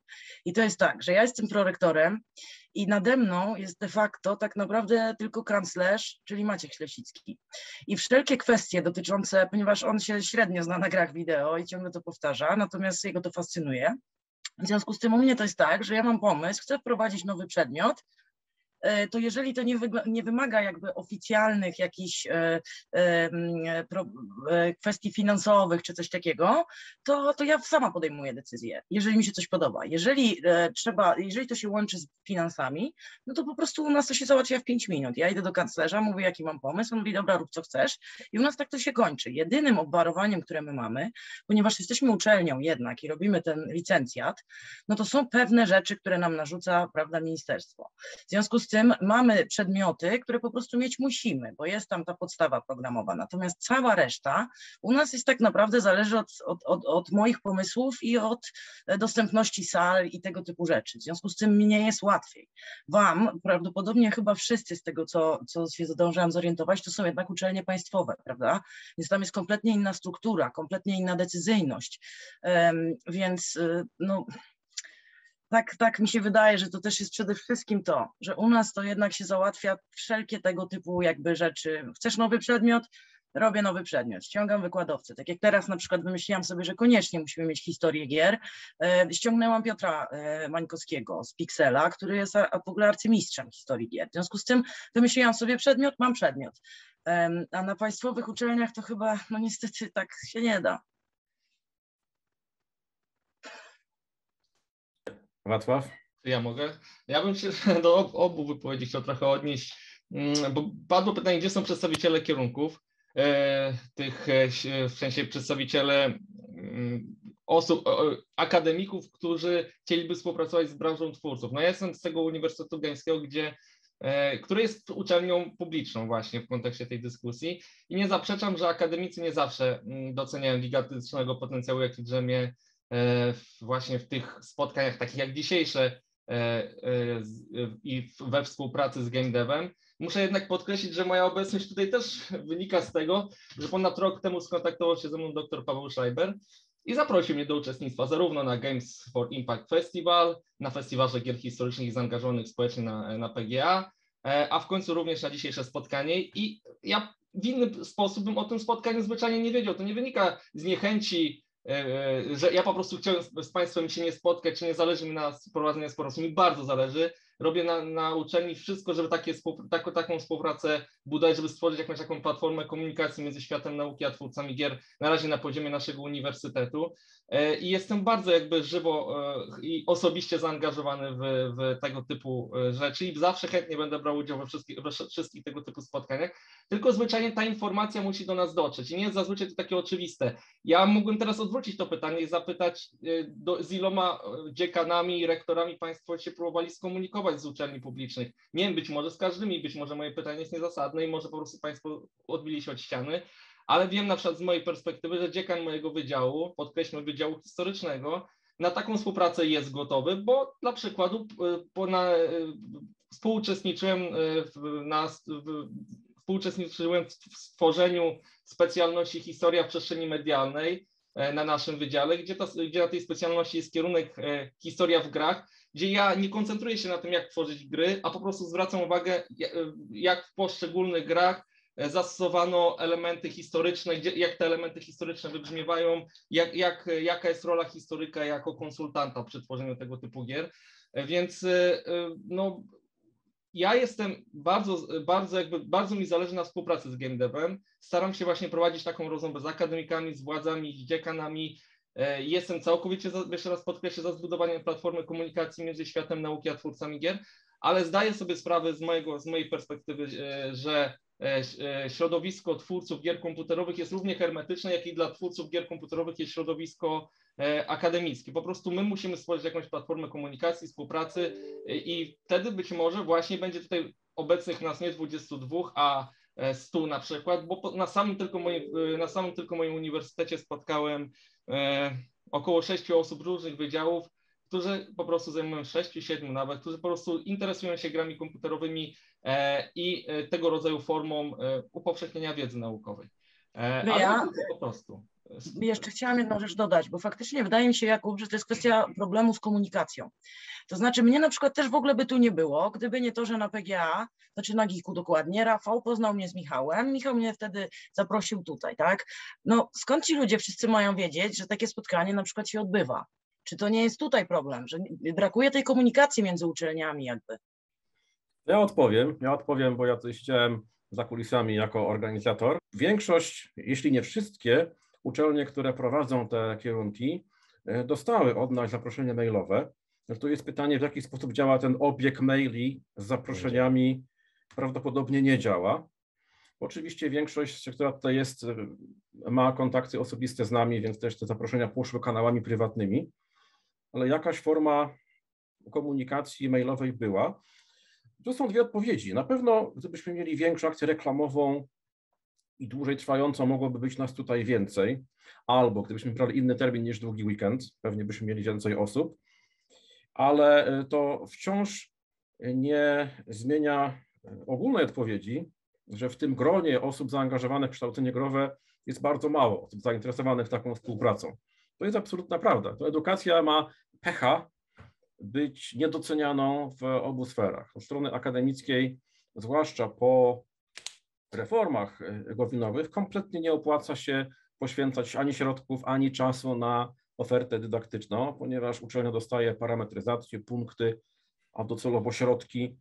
I to jest tak, że ja jestem prorektorem i nade mną jest de facto tak naprawdę tylko kanclerz, czyli Maciek Ślesicki. I wszelkie kwestie dotyczące, ponieważ on się średnio zna na grach wideo i ciągle to powtarza, natomiast jego to fascynuje. W związku z tym u mnie to jest tak, że ja mam pomysł, chcę wprowadzić nowy przedmiot, to jeżeli to nie, nie wymaga jakby oficjalnych jakichś e, e, kwestii finansowych czy coś takiego, to, to ja sama podejmuję decyzję, jeżeli mi się coś podoba. Jeżeli trzeba, jeżeli to się łączy z finansami, no to po prostu u nas to się załatwia w 5 minut. Ja idę do kanclerza, mówię jaki mam pomysł, on mówi dobra rób co chcesz i u nas tak to się kończy. Jedynym obwarowaniem, które my mamy, ponieważ jesteśmy uczelnią jednak i robimy ten licencjat, no to są pewne rzeczy, które nam narzuca prawda ministerstwo. W związku z tym mamy przedmioty, które po prostu mieć musimy, bo jest tam ta podstawa programowa. Natomiast cała reszta u nas jest tak naprawdę zależy od, od, od, od moich pomysłów i od dostępności sal i tego typu rzeczy. W związku z tym mi nie jest łatwiej. Wam, prawdopodobnie chyba wszyscy z tego, co, co się zdążyłam zorientować, to są jednak uczelnie państwowe, prawda? Więc tam jest kompletnie inna struktura, kompletnie inna decyzyjność. Um, więc y, no tak, tak mi się wydaje, że to też jest przede wszystkim to, że u nas to jednak się załatwia wszelkie tego typu jakby rzeczy. Chcesz nowy przedmiot? Robię nowy przedmiot, ściągam wykładowcę. Tak jak teraz na przykład wymyśliłam sobie, że koniecznie musimy mieć historię gier. E, ściągnęłam Piotra e, Mańkowskiego z Pixela, który jest w ogóle arcymistrzem historii gier. W związku z tym wymyśliłam sobie przedmiot, mam przedmiot. A na państwowych uczelniach to chyba, no niestety tak się nie da. Wacław? Ja mogę. Ja bym się [laughs] do obu wypowiedzi chciał trochę odnieść, mm, bo padło pytanie, gdzie są przedstawiciele kierunków, e, tych e, w sensie przedstawiciele mm, osób, akademików, którzy chcieliby współpracować z branżą twórców. No ja jestem z tego Uniwersytetu Gdańskiego, gdzie e, który jest uczelnią publiczną właśnie w kontekście tej dyskusji i nie zaprzeczam, że akademicy nie zawsze mm, doceniają gigantycznego potencjału, jaki drzemie E, właśnie w tych spotkaniach takich jak dzisiejsze e, e, i we współpracy z game devem. Muszę jednak podkreślić, że moja obecność tutaj też wynika z tego, że ponad rok temu skontaktował się ze mną dr Paweł Schreiber i zaprosił mnie do uczestnictwa zarówno na Games for Impact Festival, na festiwalze gier historycznych i zaangażowanych społecznie na, na PGA, a w końcu również na dzisiejsze spotkanie i ja w inny sposób bym o tym spotkaniu zwyczajnie nie wiedział. To nie wynika z niechęci E, e, że ja po prostu chciałem z Państwem się nie spotkać, czy nie zależy mi na prowadzeniu sporu. Mi bardzo zależy, robię na, na uczelni wszystko, żeby takie, taką, taką współpracę budować, żeby stworzyć jakąś taką platformę komunikacji między światem nauki a twórcami gier, na razie na poziomie naszego uniwersytetu. E, I jestem bardzo jakby żywo e, i osobiście zaangażowany w, w tego typu e, rzeczy i zawsze chętnie będę brał udział we wszystkich, we wszystkich tego typu spotkaniach, tylko zwyczajnie ta informacja musi do nas dotrzeć i nie jest zazwyczaj to takie oczywiste. Ja mógłbym teraz odwrócić to pytanie i zapytać, do, z iloma dziekanami i rektorami Państwo się próbowali skomunikować z uczelni publicznych. Nie wiem, być może z każdymi, być może moje pytanie jest niezasadne i może po prostu Państwo odbili się od ściany, ale wiem na przykład z mojej perspektywy, że dziekan mojego wydziału, podkreślmy wydziału historycznego, na taką współpracę jest gotowy, bo dla przykładu y, po na, y, współuczestniczyłem y, w, na, w, współuczestniczyłem w stworzeniu specjalności historia w przestrzeni medialnej na naszym wydziale, gdzie, ta, gdzie na tej specjalności jest kierunek historia w grach, gdzie ja nie koncentruję się na tym, jak tworzyć gry, a po prostu zwracam uwagę, jak w poszczególnych grach E, zastosowano elementy historyczne, gdzie, jak te elementy historyczne wybrzmiewają, jak, jak, jaka jest rola historyka jako konsultanta przy tworzeniu tego typu gier. E, więc e, no, ja jestem bardzo, bardzo jakby, bardzo mi zależy na współpracy z game devem. Staram się właśnie prowadzić taką rozmowę z akademikami, z władzami, z dziekanami. Jestem całkowicie, jeszcze raz podkreślę, za zbudowaniem platformy komunikacji między światem nauki a twórcami gier, ale zdaję sobie sprawę z, mojego, z mojej perspektywy, że E, e, środowisko twórców gier komputerowych jest równie hermetyczne, jak i dla twórców gier komputerowych jest środowisko e, akademickie. Po prostu my musimy stworzyć jakąś platformę komunikacji, współpracy i wtedy być może właśnie będzie tutaj obecnych nas nie 22, a 100 na przykład, bo na samym tylko moim, na samym tylko moim uniwersytecie spotkałem około 6 osób różnych wydziałów, którzy po prostu zajmują 6, 7 nawet, którzy po prostu interesują się grami komputerowymi e, i e, tego rodzaju formą e, upowszechnienia wiedzy naukowej. No ja po prostu. Jeszcze chciałam jedną rzecz dodać, bo faktycznie wydaje mi się, Jakub, że to jest kwestia problemu z komunikacją. To znaczy, mnie na przykład też w ogóle by tu nie było, gdyby nie to, że na PGA, znaczy na GIK-u dokładnie, Rafał poznał mnie z Michałem, Michał mnie wtedy zaprosił tutaj, tak? No skąd ci ludzie wszyscy mają wiedzieć, że takie spotkanie na przykład się odbywa? Czy to nie jest tutaj problem, że brakuje tej komunikacji między uczelniami jakby? Ja odpowiem, ja odpowiem, bo ja coś chciałem za kulisami jako organizator. Większość, jeśli nie wszystkie uczelnie, które prowadzą te kierunki, e, dostały od nas zaproszenie mailowe. To jest pytanie, w jaki sposób działa ten obieg maili z zaproszeniami. Prawdopodobnie nie działa. Oczywiście większość, która tutaj jest, e, ma kontakty osobiste z nami, więc też te zaproszenia poszły kanałami prywatnymi ale jakaś forma komunikacji mailowej była. To są dwie odpowiedzi. Na pewno, gdybyśmy mieli większą akcję reklamową i dłużej trwającą, mogłoby być nas tutaj więcej, albo gdybyśmy brali inny termin niż długi weekend, pewnie byśmy mieli więcej osób, ale e, to wciąż nie zmienia ogólnej odpowiedzi, że w tym gronie osób zaangażowanych w kształcenie growe jest bardzo mało osób zainteresowanych taką współpracą. To jest absolutna prawda. To edukacja ma pecha być niedocenianą w obu sferach. Od strony akademickiej, zwłaszcza po reformach gowinowych, kompletnie nie opłaca się poświęcać ani środków, ani czasu na ofertę dydaktyczną, ponieważ uczelnia dostaje parametryzację, punkty, a docelowo środki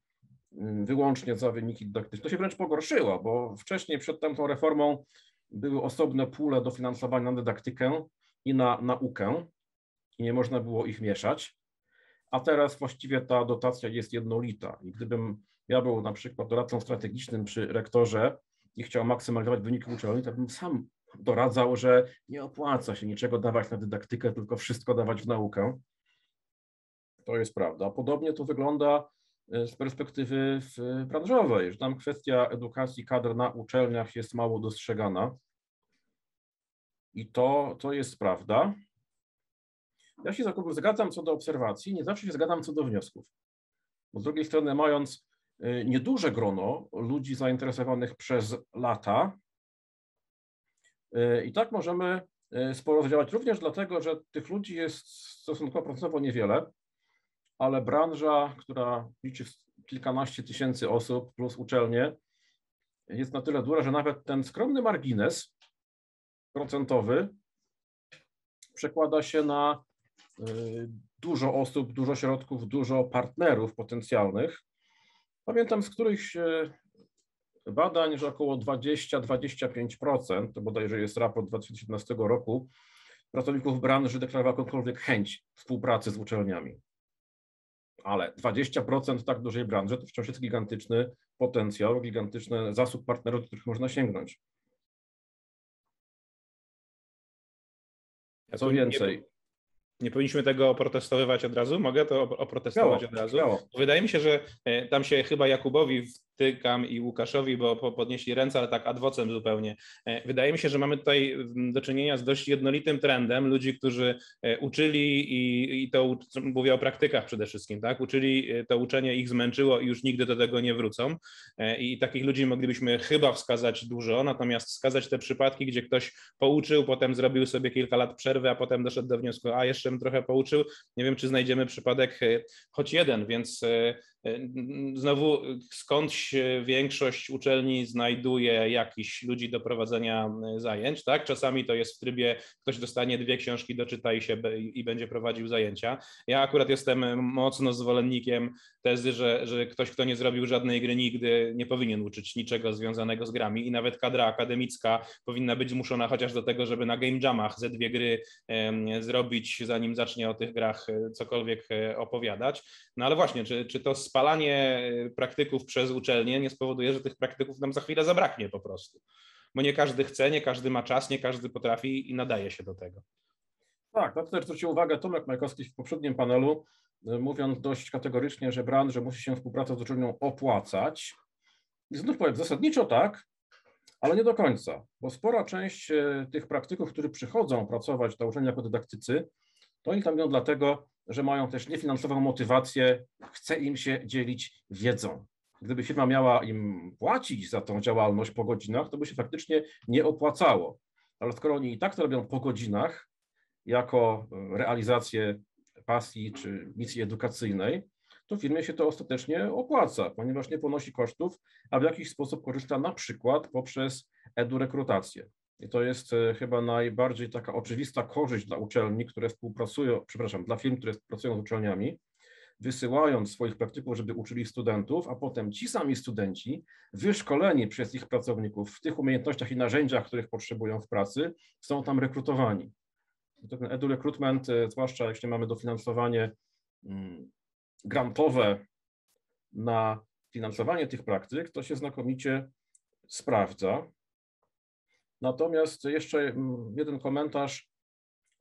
mm, wyłącznie za wyniki dydaktyczne. To się wręcz pogorszyło, bo wcześniej przed tamtą reformą były osobne pule dofinansowania na dydaktykę, i na naukę i nie można było ich mieszać, a teraz właściwie ta dotacja jest jednolita i gdybym ja był na przykład doradcą strategicznym przy rektorze i chciał maksymalizować wyniki uczelni, to bym sam doradzał, że nie opłaca się niczego dawać na dydaktykę, tylko wszystko dawać w naukę. To jest prawda. Podobnie to wygląda e, z perspektywy branżowej, że tam kwestia edukacji kadr na uczelniach jest mało dostrzegana. I to, to jest prawda. Ja się zgadzam co do obserwacji, nie zawsze się zgadzam co do wniosków. Bo z drugiej strony, mając y, nieduże grono ludzi zainteresowanych przez lata, y, i tak możemy y, sporo działać, również dlatego, że tych ludzi jest stosunkowo procentowo niewiele, ale branża, która liczy kilkanaście tysięcy osób plus uczelnie, jest na tyle duża, że nawet ten skromny margines procentowy przekłada się na dużo osób, dużo środków, dużo partnerów potencjalnych. Pamiętam z którychś badań, że około 20-25%, to bodajże jest raport 2017 roku, pracowników branży deklarowało jakąkolwiek chęć współpracy z uczelniami. Ale 20% tak dużej branży to wciąż jest gigantyczny potencjał, gigantyczny zasób partnerów, do których można sięgnąć. Co więcej, nie powinniśmy tego oprotestowywać od razu? Mogę to oprotestować od razu? Wydaje mi się, że e, tam się chyba Jakubowi I Łukaszowi, bo podnieśli ręce, ale tak adwocem zupełnie. E, wydaje mi się, że mamy tutaj do czynienia z dość jednolitym trendem ludzi, którzy e, uczyli i, i to mówię o praktykach przede wszystkim, tak? Uczyli, e, to uczenie ich zmęczyło i już nigdy do tego nie wrócą. I takich ludzi moglibyśmy chyba wskazać dużo, natomiast wskazać te przypadki, gdzie ktoś pouczył, potem zrobił sobie kilka lat przerwy, a potem doszedł do wniosku, a jeszcze bym trochę pouczył. Nie wiem, czy znajdziemy przypadek choć jeden, więc Znowu skądś większość uczelni znajduje jakichś ludzi do prowadzenia zajęć, tak? Czasami to jest w trybie, ktoś dostanie dwie książki, doczyta i się i będzie prowadził zajęcia. Ja akurat jestem mocno zwolennikiem tezy, że, że ktoś, kto nie zrobił żadnej gry nigdy, nie powinien uczyć niczego związanego z grami i nawet kadra akademicka powinna być zmuszona chociaż do tego, żeby na game jamach ze dwie gry zrobić, zanim zacznie o tych grach e, cokolwiek e, opowiadać. No ale właśnie, czy, czy to spalanie y, praktyków przez uczelnie nie spowoduje, że tych praktyków nam za chwilę zabraknie po prostu. Bo nie każdy chce, nie każdy ma czas, nie każdy potrafi i nadaje się do tego. Tak, na to też zwrócił uwagę Tomek Majkowski w poprzednim panelu, y, mówiąc dość kategorycznie, że branża musi się współpraca z uczelnią opłacać. I znów powiem, zasadniczo tak, ale nie do końca, bo spora część y, tych praktyków, którzy przychodzą pracować do uczelni jako dydaktycy, to oni tam idą dlatego, że mają też niefinansową motywację, chce im się dzielić wiedzą. Gdyby firma miała im płacić za tą działalność po godzinach, to by się faktycznie nie opłacało. Ale skoro oni i tak to robią po godzinach, jako realizację pasji czy misji edukacyjnej, to firmie się to ostatecznie opłaca, ponieważ nie ponosi kosztów, a w jakiś sposób korzysta na przykład poprzez edurekrutację. I to jest e, chyba najbardziej taka oczywista korzyść dla uczelni, które współpracują, przepraszam, dla firm, które współpracują z uczelniami, wysyłając swoich praktyków, żeby uczyli studentów, a potem ci sami studenci, wyszkoleni przez ich pracowników w tych umiejętnościach i narzędziach, których potrzebują w pracy, są tam rekrutowani. To ten edu recruitment, e, zwłaszcza jeśli mamy dofinansowanie mm, grantowe na finansowanie tych praktyk, to się znakomicie sprawdza. Natomiast jeszcze mm, jeden komentarz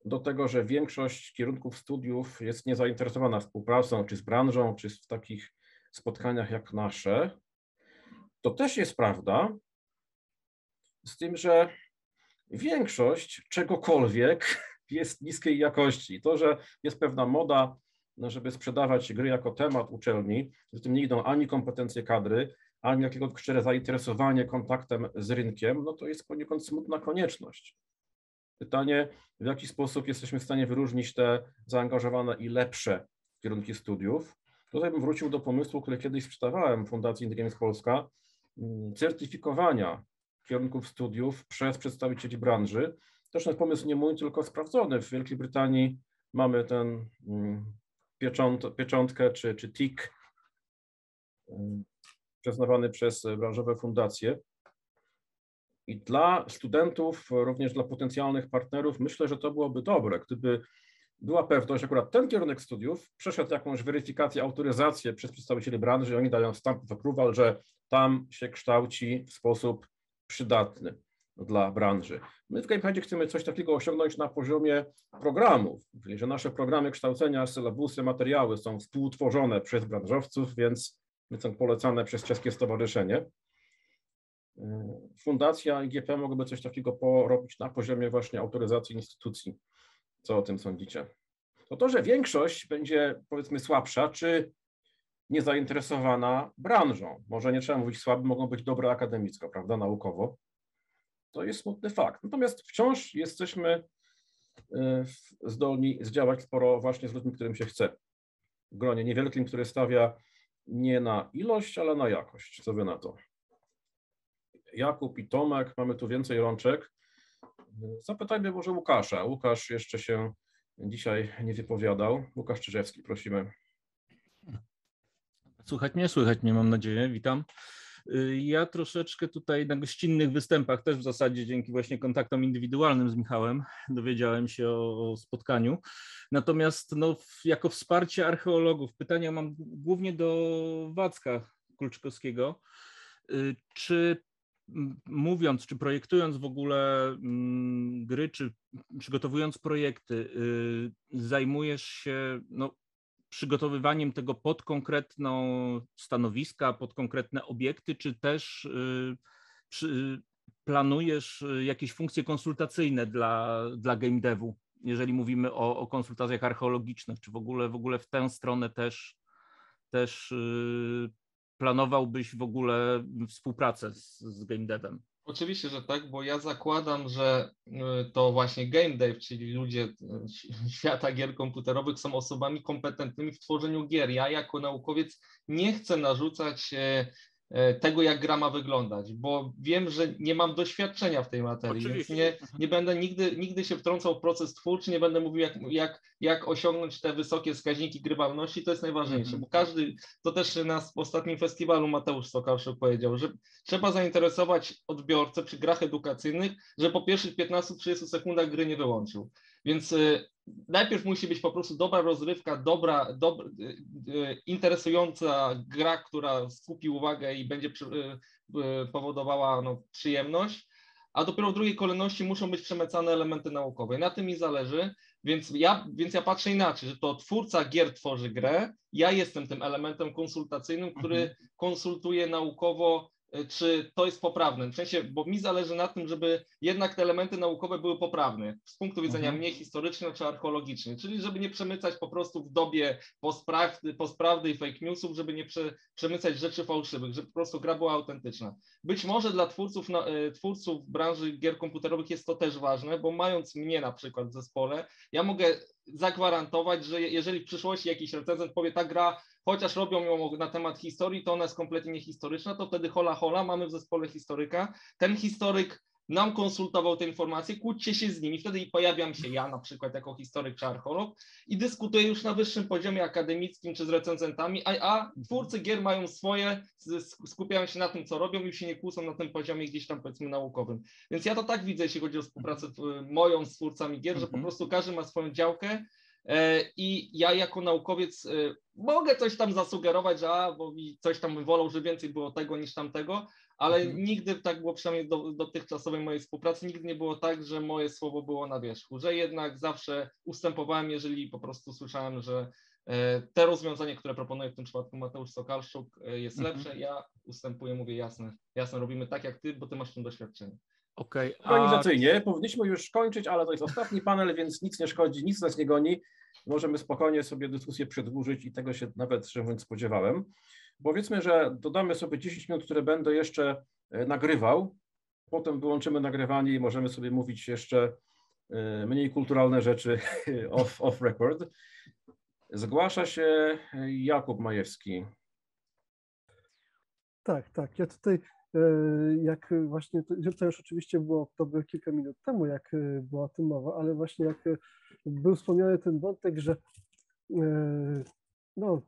do tego, że większość kierunków studiów jest niezainteresowana współpracą, czy z branżą, czy w takich spotkaniach jak nasze. To też jest prawda, z tym, że większość czegokolwiek [laughs] jest niskiej jakości. To, że jest pewna moda, żeby sprzedawać gry jako temat uczelni, z tym nie idą ani kompetencje kadry, ani jakiegoś zainteresowanie kontaktem z rynkiem, no to jest poniekąd smutna konieczność. Pytanie, w jaki sposób jesteśmy w stanie wyróżnić te zaangażowane i lepsze kierunki studiów. Tutaj bym wrócił do pomysłu, który kiedyś sprzedawałem Fundacji Games Polska, mm, certyfikowania kierunków studiów przez przedstawicieli branży. Też ten pomysł nie mój, tylko sprawdzony. W Wielkiej Brytanii mamy ten mm, piecząt, pieczątkę czy, czy TIC, przyznawany przez branżowe fundacje. I dla studentów, również dla potencjalnych partnerów, myślę, że to byłoby dobre, gdyby była pewność, akurat ten kierunek studiów przeszedł jakąś weryfikację, autoryzację przez przedstawicieli branży i oni dają stamp approval, że tam się kształci w sposób przydatny dla branży. My w Gamepadzie chcemy coś takiego osiągnąć na poziomie programów, że nasze programy kształcenia, sylabusy, materiały są współtworzone przez branżowców, więc są polecane przez Czeskie Stowarzyszenie. Fundacja IGP mogłaby coś takiego porobić na poziomie właśnie autoryzacji instytucji. Co o tym sądzicie? To to, że większość będzie powiedzmy słabsza, czy niezainteresowana branżą. Może nie trzeba mówić słaby, mogą być dobre akademicko, prawda, naukowo. To jest smutny fakt. Natomiast wciąż jesteśmy e, zdolni zdziałać sporo właśnie z ludźmi, którym się chce. W gronie niewielkim, które stawia nie na ilość, ale na jakość. Co wy na to? Jakub i Tomek, mamy tu więcej rączek. Zapytajmy może Łukasza. Łukasz jeszcze się dzisiaj nie wypowiadał. Łukasz Czyżewski, prosimy. Słychać mnie? Słychać mnie, mam nadzieję. Witam. Ja troszeczkę tutaj na gościnnych występach, też w zasadzie dzięki właśnie kontaktom indywidualnym z Michałem, dowiedziałem się o, o spotkaniu. Natomiast no, jako wsparcie archeologów, pytania mam głównie do Wacka Kulczkowskiego. Y, czy mówiąc, czy projektując w ogóle mm, gry, czy przygotowując projekty, y, zajmujesz się no, przygotowywaniem tego pod konkretną stanowiska, pod konkretne obiekty, czy też y, przy, planujesz jakieś funkcje konsultacyjne dla, dla game devu, jeżeli mówimy o, o konsultacjach archeologicznych, czy w ogóle, w ogóle w tę stronę też, też planowałbyś w ogóle współpracę z, z game devem? Oczywiście, że tak, bo ja zakładam, że y, to właśnie game dev, czyli ludzie y, [laughs] świata gier komputerowych są osobami kompetentnymi w tworzeniu gier. Ja jako naukowiec nie chcę narzucać E, tego, jak gra ma wyglądać, bo wiem, że nie mam doświadczenia w tej materii, Oczywiście. więc nie, nie będę nigdy, nigdy się wtrącał w proces twórczy, nie będę mówił, jak, jak, jak osiągnąć te wysokie wskaźniki grywalności, to jest najważniejsze, mm -hmm. bo każdy, to też na ostatnim festiwalu Mateusz Sokarszuk powiedział, że trzeba zainteresować odbiorcę przy grach edukacyjnych, że po pierwszych 15-30 sekundach gry nie wyłączył. Więc y, najpierw musi być po prostu dobra rozrywka, dobra, dobra y, y, interesująca gra, która skupi uwagę i będzie powodowała no, przyjemność, a dopiero w drugiej kolejności muszą być przemycane elementy naukowe. Na tym mi zależy, więc ja, więc ja patrzę inaczej, że to twórca gier tworzy grę, ja jestem tym elementem konsultacyjnym, który mhm. konsultuje naukowo Y, czy to jest poprawne. W sensie, bo mi zależy na tym, żeby jednak te elementy naukowe były poprawne z punktu widzenia mhm. mnie historycznego czy archeologicznego, czyli żeby nie przemycać po prostu w dobie postprawdy, postprawdy i fake newsów, żeby nie prze, przemycać rzeczy fałszywych, żeby po prostu gra była autentyczna. Być może dla twórców, y, twórców branży gier komputerowych jest to też ważne, bo mając mnie na przykład w zespole, ja mogę zagwarantować, że jeżeli w przyszłości jakiś recenzent powie, ta gra chociaż robią ją na temat historii, to ona jest kompletnie niehistoryczna, to wtedy hola hola, mamy w zespole historyka. Ten historyk nam konsultował te informacje, kłóćcie się z nimi, wtedy pojawiam się ja na przykład jako historyk czy archeolog i dyskutuję już na wyższym poziomie akademickim czy z recenzentami, a, a twórcy gier mają swoje, skupiają się na tym, co robią i się nie kłócą na tym poziomie gdzieś tam powiedzmy naukowym. Więc ja to tak widzę, jeśli chodzi o współpracę moją z twórcami gier, że po mhm. prostu każdy ma swoją działkę, I ja jako naukowiec e, mogę coś tam zasugerować, że a, bo coś tam wolał, że więcej było tego niż tamtego, ale mhm. nigdy tak było, przynajmniej do, dotychczasowej mojej współpracy, nigdy nie było tak, że moje słowo było na wierzchu, że jednak zawsze ustępowałem, jeżeli po prostu słyszałem, że e, te rozwiązanie, które proponuje w tym przypadku Mateusz Sokalszuk jest mhm. lepsze, ja ustępuję, mówię jasne, jasne, robimy tak jak ty, bo ty masz tym doświadczenie. Okay, Organizacyjnie a... powinniśmy już kończyć, ale to jest ostatni panel, więc nic nie szkodzi, nic nas nie goni. Możemy spokojnie sobie dyskusję przedłużyć i tego się nawet, że mówiąc, spodziewałem. Powiedzmy, że dodamy sobie 10 minut, które będę jeszcze e, nagrywał. Potem wyłączymy nagrywanie i możemy sobie mówić jeszcze e, mniej kulturalne rzeczy [laughs] off, off record. Zgłasza się Jakub Majewski. Tak, tak. Ja tutaj E, jak właśnie, to, już oczywiście było, to było kilka minut temu, jak e, była o tym mowa, ale właśnie jak e, był wspomniany ten wątek, że no,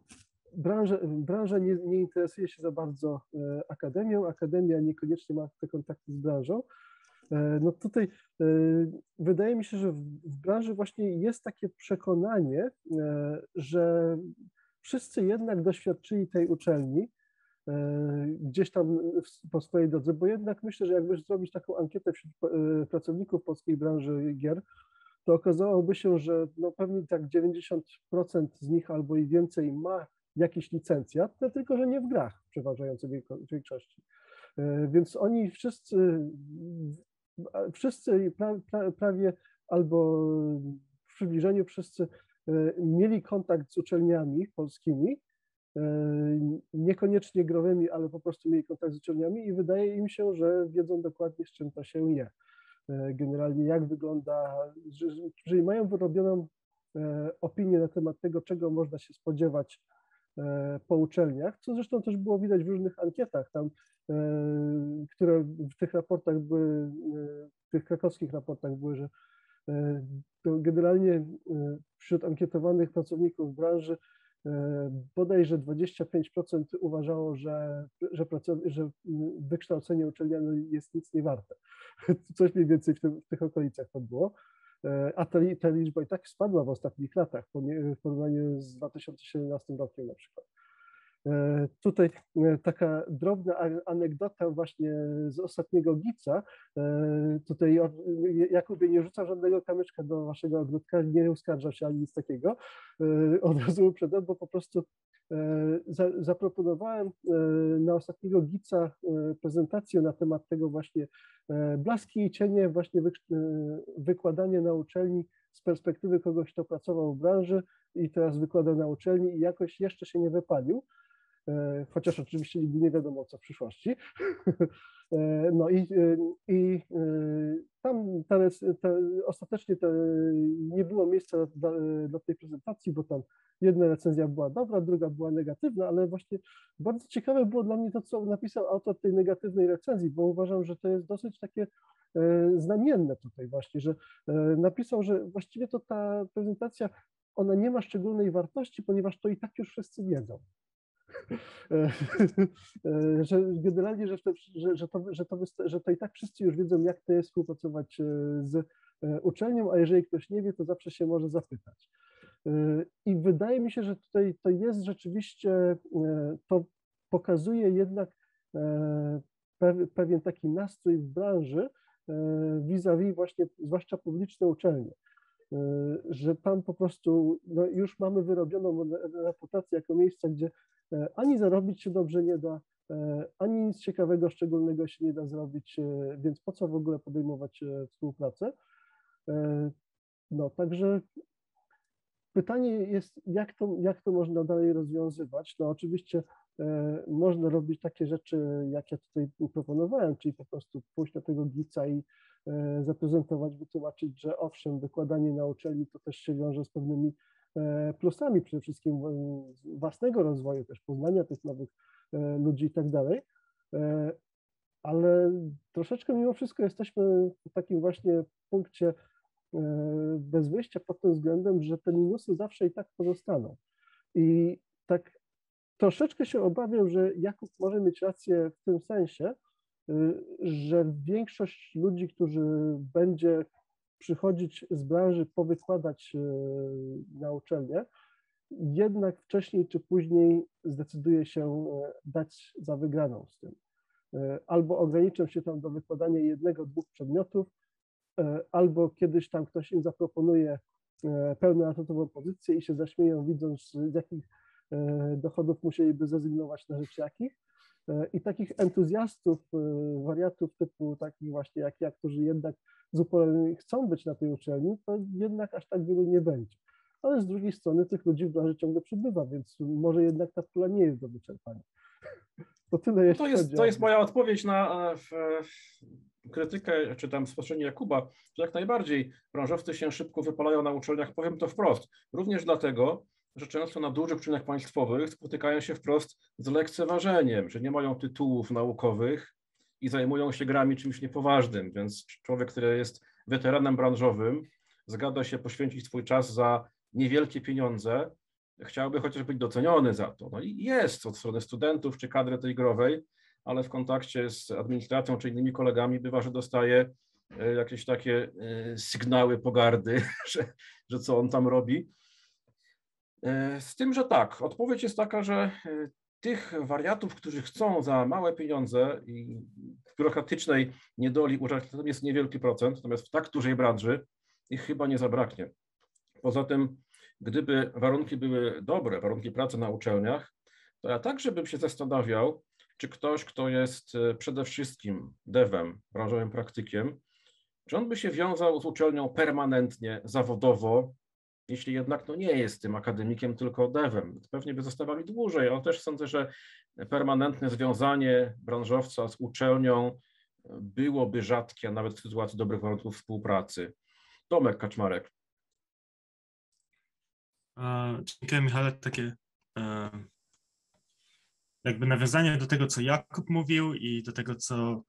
branża, branża nie, nie interesuje się za bardzo akademią, akademia niekoniecznie ma te kontakty z branżą, no tutaj wydaje mi się, że w branży właśnie jest takie przekonanie, że wszyscy jednak doświadczyli tej uczelni, E, gdzieś tam po swojej drodze, bo jednak myślę, że jakbyś zrobić taką ankietę wśród e, pracowników polskiej branży gier, to okazałoby się, że no pewnie tak 90% z nich albo i więcej ma jakiś licencjat, tylko że nie w grach w przeważającej większości. E, więc oni wszyscy, wszyscy prawie albo w przybliżeniu wszyscy mieli kontakt z uczelniami polskimi, E, niekoniecznie growymi, ale po prostu mieli kontakt z uczelniami i wydaje im się, że wiedzą dokładnie, z czym to się je. E, generalnie jak wygląda, jeżeli mają wyrobioną e, opinię na temat tego, czego można się spodziewać po uczelniach, co zresztą też było widać w różnych ankietach tam, które w tych raportach były, w tych krakowskich raportach były, że generalnie wśród ankietowanych pracowników branży bodajże 25% uważało, że, że, że wykształcenie uczelniane jest nic nie warte. [laughs] Coś mniej więcej w, tym, w tych okolicach to było. A ta, ta liczba i tak spadła w ostatnich latach w porównaniu z 2017 rokiem na przykład. E, tutaj e, taka drobna anegdota właśnie z ostatniego Gica. E, tutaj Jakubie nie rzucam żadnego kamyczka do waszego ogródka, nie uskarżam się ani nic takiego. Od razu uprzedzam, bo po prostu zaproponowałem na ostatniego Gica prezentację na temat tego właśnie blaski i cienie, właśnie wykładanie na uczelni z perspektywy kogoś, kto pracował w branży i teraz wykłada na uczelni i jakoś jeszcze się nie wypalił. E, chociaż oczywiście nigdy nie wiadomo co w przyszłości. [laughs] E, no i, e, i tam ta, ta, ostatecznie nie było miejsca dla, dla, tej prezentacji, bo tam jedna recenzja była dobra, druga była negatywna, ale właśnie bardzo ciekawe było dla mnie to, co napisał autor tej negatywnej recenzji, bo uważam, że to jest dosyć takie znamienne tutaj właśnie, że napisał, że właściwie to ta prezentacja, ona nie ma szczególnej wartości, ponieważ to i tak już wszyscy wiedzą. [laughs] że generalnie, że, że, że, to, że, to, że to i tak wszyscy już wiedzą, jak to jest współpracować e, z e, uczelnią, a jeżeli ktoś nie wie, to zawsze się może zapytać. E, I wydaje mi się, że tutaj to jest rzeczywiście, to pokazuje jednak pewien taki nastrój w branży vis-a-vis właśnie, zwłaszcza publiczne uczelnie. Że tam po prostu no, już mamy wyrobioną reputację jako miejsce, gdzie e, ani zarobić się dobrze nie da, e, ani nic ciekawego, szczególnego się nie da zrobić, e, więc po co w ogóle podejmować współpracę? No, także pytanie jest, jak to, jak to można dalej rozwiązywać? No, oczywiście można robić takie rzeczy, jak ja tutaj proponowałem, czyli po prostu pójść na tego gica i E, zaprezentować, wytłumaczyć, że owszem, wykładanie na uczelni to też się wiąże z pewnymi e, plusami, przede wszystkim e, własnego rozwoju, też poznania tych nowych ludzi i tak dalej, ale troszeczkę mimo wszystko jesteśmy w takim właśnie punkcie bez wyjścia pod tym względem, że te minusy zawsze i tak pozostaną. I tak troszeczkę się obawiam, że Jakub może mieć rację w tym sensie, że większość ludzi, którzy będzie przychodzić z branży, powykładać y, na uczelnię, jednak wcześniej czy później zdecyduje się y, dać za wygraną z tym. Albo ograniczą się tam do wykładania jednego, dwóch przedmiotów, albo kiedyś tam ktoś im zaproponuje pełnoetatową pozycję i się zaśmieją, widząc z jakich dochodów musieliby zrezygnować na rzecz jakich E, I takich entuzjastów, e, wariatów typu takich właśnie jak ja, którzy jednak zupełnie chcą być na tej uczelni, to jednak aż tak wielu nie będzie. Ale z drugiej strony tych ludzi w branży ciągle przybywa, więc może jednak ta pula nie jest do wyczerpania. [laughs] To tyle jeszcze. To jest, to jest moja odpowiedź na w, w krytykę, czy tam spostrzeżenie Jakuba, że jak najbardziej branżowcy się szybko wypalają na uczelniach. Powiem to wprost. Również dlatego, że często na dużych uczelniach państwowych spotykają się wprost z lekceważeniem, że nie mają tytułów naukowych i zajmują się grami czymś niepoważnym, więc człowiek, który jest weteranem branżowym, zgada się poświęcić swój czas za niewielkie pieniądze, chciałby chociaż być doceniony za to. No i jest od strony studentów czy kadry tej growej, ale w kontakcie z administracją czy innymi kolegami bywa, że dostaje e, jakieś takie e, sygnały pogardy, [laughs] że, że co on tam robi. E, z tym, że tak, odpowiedź jest taka, że e, tych wariatów, którzy chcą za małe pieniądze i w biurokratycznej niedoli to jest niewielki procent, natomiast w tak dużej branży ich chyba nie zabraknie. Poza tym, gdyby warunki były dobre, warunki pracy na uczelniach, to ja także bym się zastanawiał, czy ktoś, kto jest e, przede wszystkim devem, branżowym praktykiem, czy on by się wiązał z uczelnią permanentnie, zawodowo, jeśli jednak no nie jest tym akademikiem, tylko devem. Pewnie by zostawali dłużej, ale też sądzę, że permanentne związanie branżowca z uczelnią byłoby rzadkie, a nawet w sytuacji dobrych warunków współpracy. Tomek Kaczmarek. Dziękuję Michale, takie e, jakby nawiązanie do tego, co Jakub mówił i do tego, co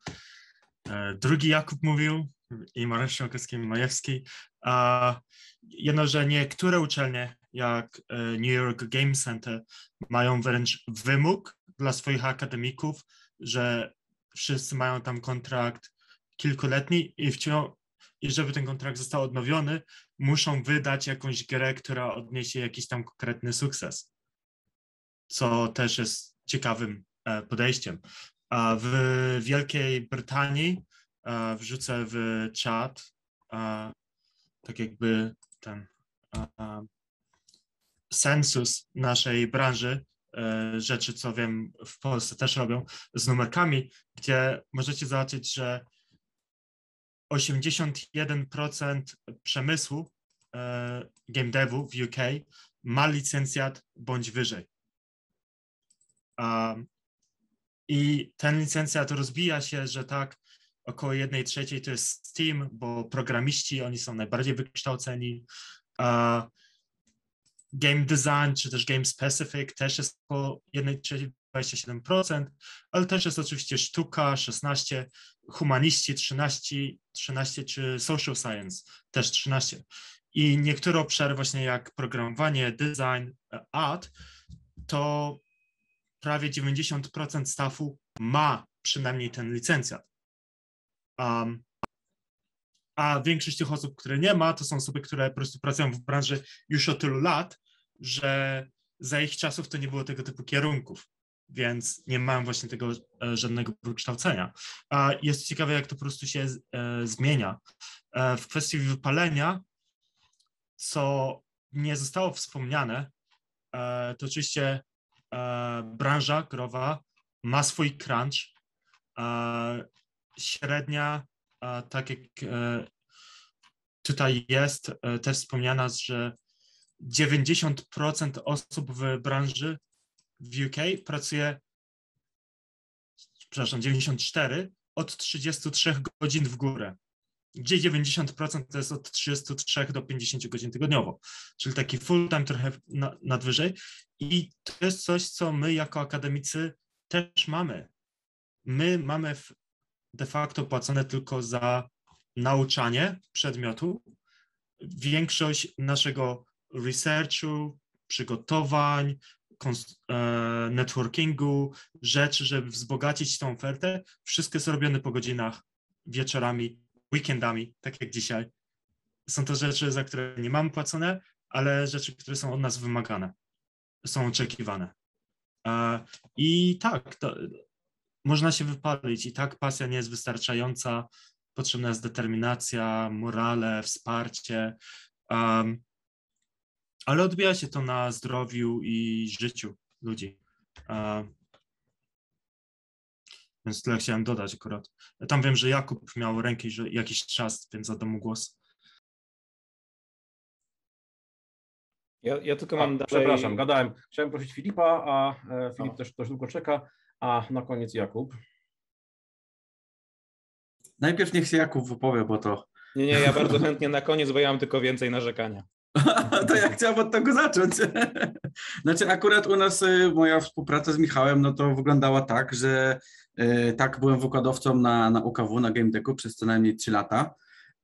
e, drugi Jakub mówił i Marek Ściąkowski i Majewski. Jedno, że niektóre uczelnie, jak e, New York Game Center, mają wręcz wymóg dla swoich akademików, że wszyscy mają tam kontrakt kilkuletni i wciąż, i żeby ten kontrakt został odnowiony, muszą wydać jakąś grę, która odniesie jakiś tam konkretny sukces, co też jest ciekawym e, podejściem. W Wielkiej Brytanii e, wrzucę w czat tak jakby ten sensus naszej branży, rzeczy, co wiem, w Polsce też robią z numerkami, gdzie możecie zobaczyć, że 81% przemysłu e, game devu w UK ma licencjat bądź wyżej. Um, I ten licencjat rozbija się, że tak około jednej trzeciej to jest Steam, bo programiści, oni są najbardziej wykształceni. Game design czy też game specific też jest około jednej trzeciej 27%, ale też jest oczywiście sztuka 16, humaniści 13, 13 czy social science też 13. I niektóre obszary właśnie jak programowanie, design, art, to prawie 90% staffu ma przynajmniej ten licencjat. Um, a większość tych osób, które nie ma, to są osoby, które po prostu pracują w branży już od tylu lat, że za ich czasów to nie było tego typu kierunków więc nie mam właśnie tego e, żadnego wykształcenia. A jest ciekawe, jak to po prostu się e, zmienia. E, w kwestii wypalenia, co nie zostało wspomniane, to oczywiście branża growa ma swój crunch. Średnia, tak jak tutaj jest też wspomniana, że 90% osób w branży w UK pracuje, przepraszam, 94 od 33 godzin w górę, gdzie 90% to jest od 33 do 50 godzin tygodniowo, czyli taki full time trochę na, nadwyżej. I to jest coś, co my jako akademicy też mamy. My mamy de facto płacone tylko za nauczanie przedmiotu. Większość naszego researchu, przygotowań, E, networkingu, rzeczy, żeby wzbogacić tą ofertę. Wszystko jest robione po godzinach, wieczorami, weekendami, tak jak dzisiaj. Są to rzeczy, za które nie mamy płacone, ale rzeczy, które są od nas wymagane, są oczekiwane. E, I tak, to, można się wypalić i tak pasja nie jest wystarczająca. Potrzebna jest determinacja, morale, wsparcie. Um, ale odbija się to na zdrowiu i życiu ludzi. Więc tyle chciałem dodać akurat. Tam wiem, że Jakub miał rękę że jakiś czas, więc oddam mu głos. Ja, ja tylko mam a, dalej... Przepraszam, gadałem. Chciałem prosić Filipa, a e, Filip też, też długo czeka, a na koniec Jakub. Najpierw niech się Jakub wypowie, bo to... Nie, nie, ja bardzo chętnie na koniec, bo ja mam tylko więcej narzekania. [laughs] to ja chciałem od tego zacząć. [laughs] znaczy akurat u nas y, moja współpraca z Michałem, no to wyglądała tak, że y, tak byłem wykładowcą na, na UKW, na Game Decku przez co najmniej 3 lata.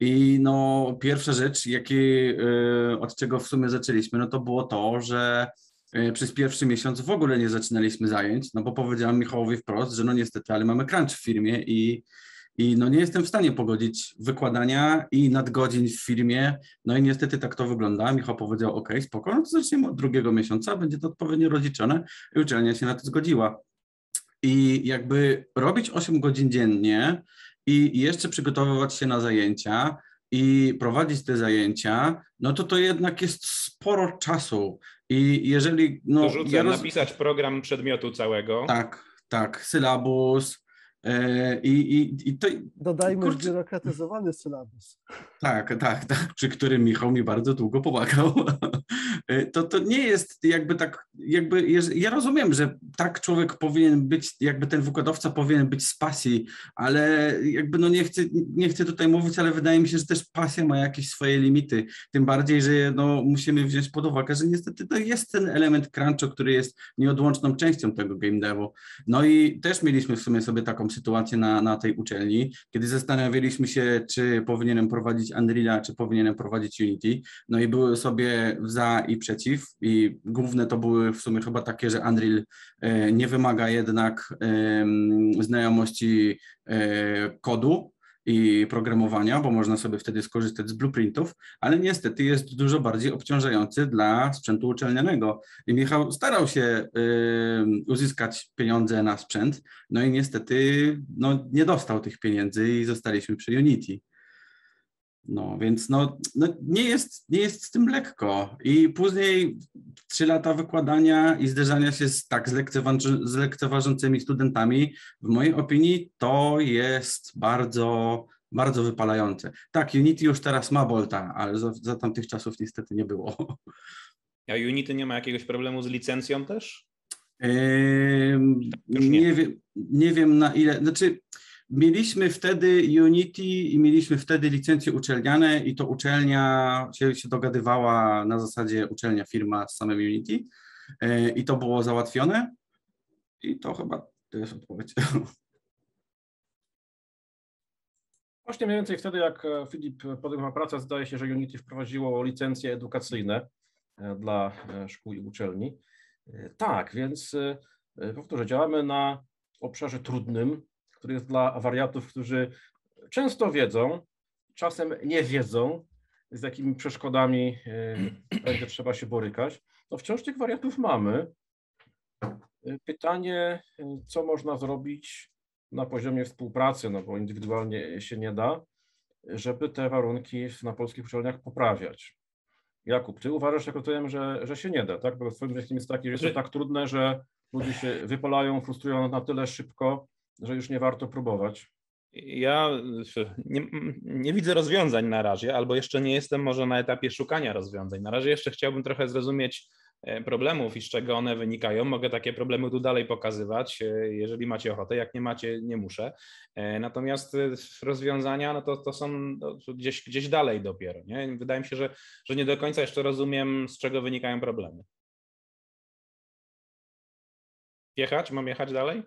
I no pierwsza rzecz, jakie, y, od czego w sumie zaczęliśmy, no to było to, że przez pierwszy miesiąc w ogóle nie zaczynaliśmy zajęć, no bo powiedziałam Michałowi wprost, że no niestety, ale mamy crunch w firmie i i no nie jestem w stanie pogodzić wykładania i nadgodzin w firmie. No i niestety tak to wygląda. Michał powiedział, ok, spoko, no to zaczniemy od drugiego miesiąca, będzie to odpowiednio rozliczone i uczelnia się na to zgodziła. I jakby robić 8 godzin dziennie i jeszcze przygotowywać się na zajęcia i prowadzić te zajęcia, no to to jednak jest sporo czasu. I jeżeli... No, Dorzucę, ja roz... napisać program przedmiotu całego. Tak, tak, sylabus, I, i, i to, Dodajmy kurczę, zbiurokratyzowany sylabus. Tak, tak, tak, przy którym Michał mi bardzo długo pomagał. E, to, to nie jest jakby tak, jakby ja rozumiem, że tak człowiek powinien być, jakby ten wykładowca powinien być z pasji, ale jakby no nie chcę, nie chcę tutaj mówić, ale wydaje mi się, że też pasja ma jakieś swoje limity. Tym bardziej, że no, musimy wziąć pod uwagę, że niestety to jest ten element crunchu, który jest nieodłączną częścią tego game devu. No i też mieliśmy w sumie sobie taką sytuację na, na tej uczelni, kiedy zastanawialiśmy się, czy powinienem prowadzić Unreal'a, czy powinienem prowadzić Unity. No i były sobie za i przeciw i główne to były w sumie chyba takie, że Unreal e, nie wymaga jednak znajomości e, kodu, i programowania, bo można sobie wtedy skorzystać z blueprintów, ale niestety jest dużo bardziej obciążający dla sprzętu uczelnianego. I Michał starał się y, uzyskać pieniądze na sprzęt, no i niestety no, nie dostał tych pieniędzy i zostaliśmy przy Unity. No więc no, no, nie, jest, nie jest z tym lekko. I później trzy lata wykładania i zderzania się z tak z lekceważącymi studentami, w mojej opinii to jest bardzo, bardzo wypalające. Tak, Unity już teraz ma Bolta, ale za, za tamtych czasów niestety nie było. A Unity nie ma jakiegoś problemu z licencją też? Yy, nie. nie, wiem, nie wiem na ile, znaczy Mieliśmy wtedy Unity i mieliśmy wtedy licencje uczelniane i to uczelnia się, się dogadywała na zasadzie uczelnia firma z samym Unity e, i to było załatwione i to chyba to jest odpowiedź. Właśnie mniej więcej wtedy, jak e, Filip podjął pracę, zdaje się, że Unity wprowadziło licencje edukacyjne e, dla szkół i uczelni. Tak, więc powtórzę, działamy na obszarze trudnym, który jest dla wariatów, którzy często wiedzą, czasem nie wiedzą, z jakimi przeszkodami e, [clears throat] będzie trzeba się borykać. No wciąż tych wariatów mamy. E, pytanie, e, co można zrobić na poziomie współpracy, no bo indywidualnie się nie da, żeby te warunki na polskich uczelniach poprawiać. Jakub, ty uważasz, jak rozumiem, że, że się nie da, tak? Bo twoim wnioskiem jest taki, że jest to tak trudne, że ludzie się wypalają, frustrują na tyle szybko, że już nie warto próbować? Ja nie, nie, widzę rozwiązań na razie, albo jeszcze nie jestem może na etapie szukania rozwiązań. Na razie jeszcze chciałbym trochę zrozumieć e, problemów i z czego one wynikają. Mogę takie problemy tu dalej pokazywać, e, jeżeli macie ochotę. Jak nie macie, nie muszę. E, natomiast rozwiązania, no to, to są no, gdzieś, gdzieś dalej dopiero. Nie? Wydaje mi się, że, że nie do końca jeszcze rozumiem, z czego wynikają problemy. Jechać? Mam jechać dalej?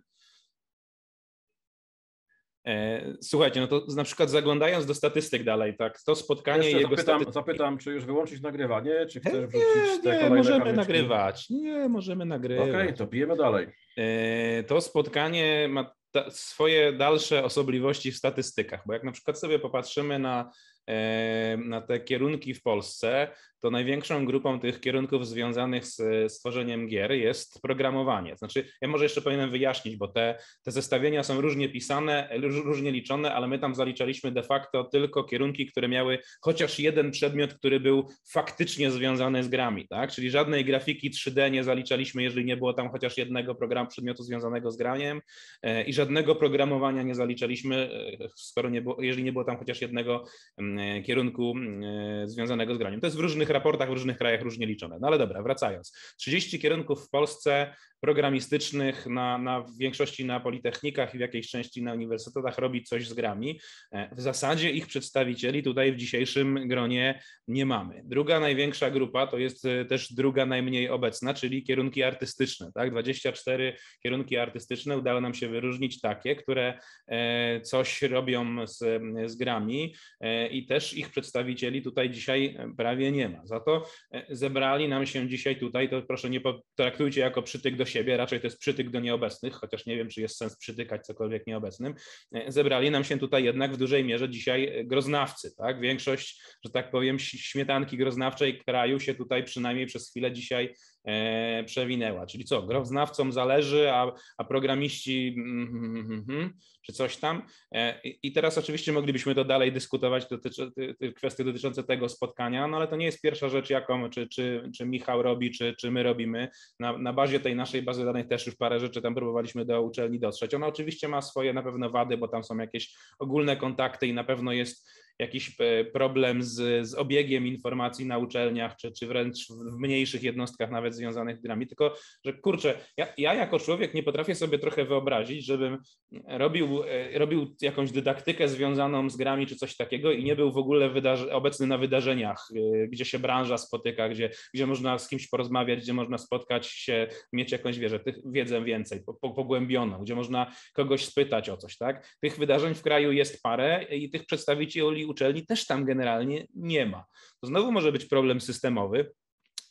E, słuchajcie, no to na przykład zaglądając do statystyk dalej, tak, to spotkanie Jeszcze jego zapytam, staty... zapytam, czy już wyłączyć nagrywanie, czy chcesz wrzucić nie, nie, możemy nagrywać, nie, możemy nagrywać. Okej, okay, to pijemy dalej. E, to spotkanie ma swoje dalsze osobliwości w statystykach, bo jak na przykład sobie popatrzymy na, e, na te kierunki w Polsce, to największą grupą tych kierunków związanych z stworzeniem gier jest programowanie. Znaczy, ja może jeszcze powinienem wyjaśnić, bo te, te zestawienia są różnie pisane, różnie liczone, ale my tam zaliczaliśmy de facto tylko kierunki, które miały chociaż jeden przedmiot, który był faktycznie związany z grami, tak? Czyli żadnej grafiki 3D nie zaliczaliśmy, jeżeli nie było tam chociaż jednego programu przedmiotu związanego z graniem e, i żadnego programowania nie zaliczaliśmy, e, skoro nie było, jeżeli nie było tam chociaż jednego mm, kierunku mm, e, związanego z graniem. To jest w różnych raportach w różnych krajach różnie liczone. No ale dobra, wracając. 30 kierunków w Polsce programistycznych na, na w większości na politechnikach i w jakiejś części na uniwersytetach robi coś z grami. E, w zasadzie ich przedstawicieli tutaj w dzisiejszym gronie nie mamy. Druga największa grupa to jest e, też druga najmniej obecna, czyli kierunki artystyczne. Tak? 24 kierunki artystyczne udało nam się wyróżnić takie, które e, coś robią z, z grami i też ich przedstawicieli tutaj dzisiaj prawie nie ma. Za to zebrali nam się dzisiaj tutaj, to proszę nie potraktujcie jako przytyk do siebie, raczej to jest przytyk do nieobecnych, chociaż nie wiem, czy jest sens przytykać cokolwiek nieobecnym. E, zebrali nam się tutaj jednak w dużej mierze dzisiaj groznawcy, tak? Większość, że tak powiem, śmietanki groznawczej kraju się tutaj przynajmniej przez chwilę dzisiaj e, przewinęła. Czyli co, groznawcom zależy, a, a programiści mm, mm, mm, czy coś tam. E, I teraz oczywiście moglibyśmy to dalej dyskutować, dotyczy, kwestie dotyczące tego spotkania, no ale to nie jest pierwsza rzecz, jaką czy, czy, czy Michał robi, czy, czy my robimy. Na, na bazie tej naszej bazy danych też już parę rzeczy tam próbowaliśmy do uczelni dotrzeć. Ona oczywiście ma swoje na pewno wady, bo tam są jakieś ogólne kontakty i na pewno jest jakiś e, problem z, z obiegiem informacji na uczelniach, czy, czy wręcz w mniejszych jednostkach nawet związanych z grami, tylko że kurczę, ja, ja jako człowiek nie potrafię sobie trochę wyobrazić, żebym robił, e, robił jakąś dydaktykę związaną z grami czy coś takiego i nie był w ogóle obecny na wydarzeniach, e, gdzie się branża spotyka, gdzie, gdzie można z kimś porozmawiać, gdzie można spotkać się, mieć jakąś wierzę, wiedzę więcej, pogłębioną, gdzie można kogoś spytać o coś, tak? Tych wydarzeń w kraju jest parę i tych przedstawicieli uczelni też tam generalnie nie ma. To znowu może być problem systemowy,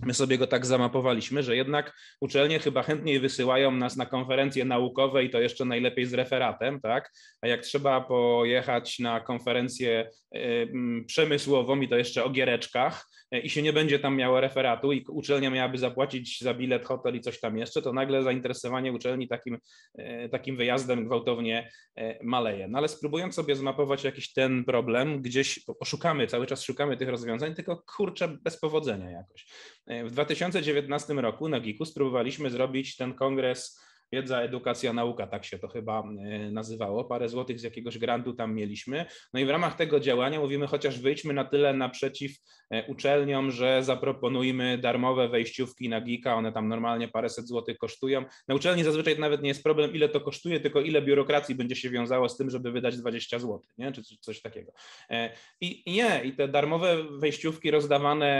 My sobie go tak zamapowaliśmy, że jednak uczelnie chyba chętniej wysyłają nas na konferencje naukowe i to jeszcze najlepiej z referatem, tak? A jak trzeba pojechać na konferencję przemysłową i to jeszcze o giereczkach i się nie będzie tam miało referatu i uczelnia miałaby zapłacić za bilet, hotel i coś tam jeszcze, to nagle zainteresowanie uczelni takim, e, takim wyjazdem gwałtownie e, maleje. No ale spróbując sobie zmapować jakiś ten problem, gdzieś poszukamy, cały czas szukamy tych rozwiązań, tylko kurczę bez powodzenia jakoś. W 2019 roku na GIK-u spróbowaliśmy zrobić ten kongres Wiedza, edukacja, nauka, tak się to chyba e, nazywało. Parę złotych z jakiegoś grantu tam mieliśmy. No i w ramach tego działania mówimy, chociaż wyjdźmy na tyle naprzeciw e, uczelniom, że zaproponujmy darmowe wejściówki na Gika, one tam normalnie paręset złotych kosztują. Na uczelni zazwyczaj nawet nie jest problem, ile to kosztuje, tylko ile biurokracji będzie się wiązało z tym, żeby wydać 20 zł, nie? Czy, coś takiego. E, I, nie, i te darmowe wejściówki rozdawane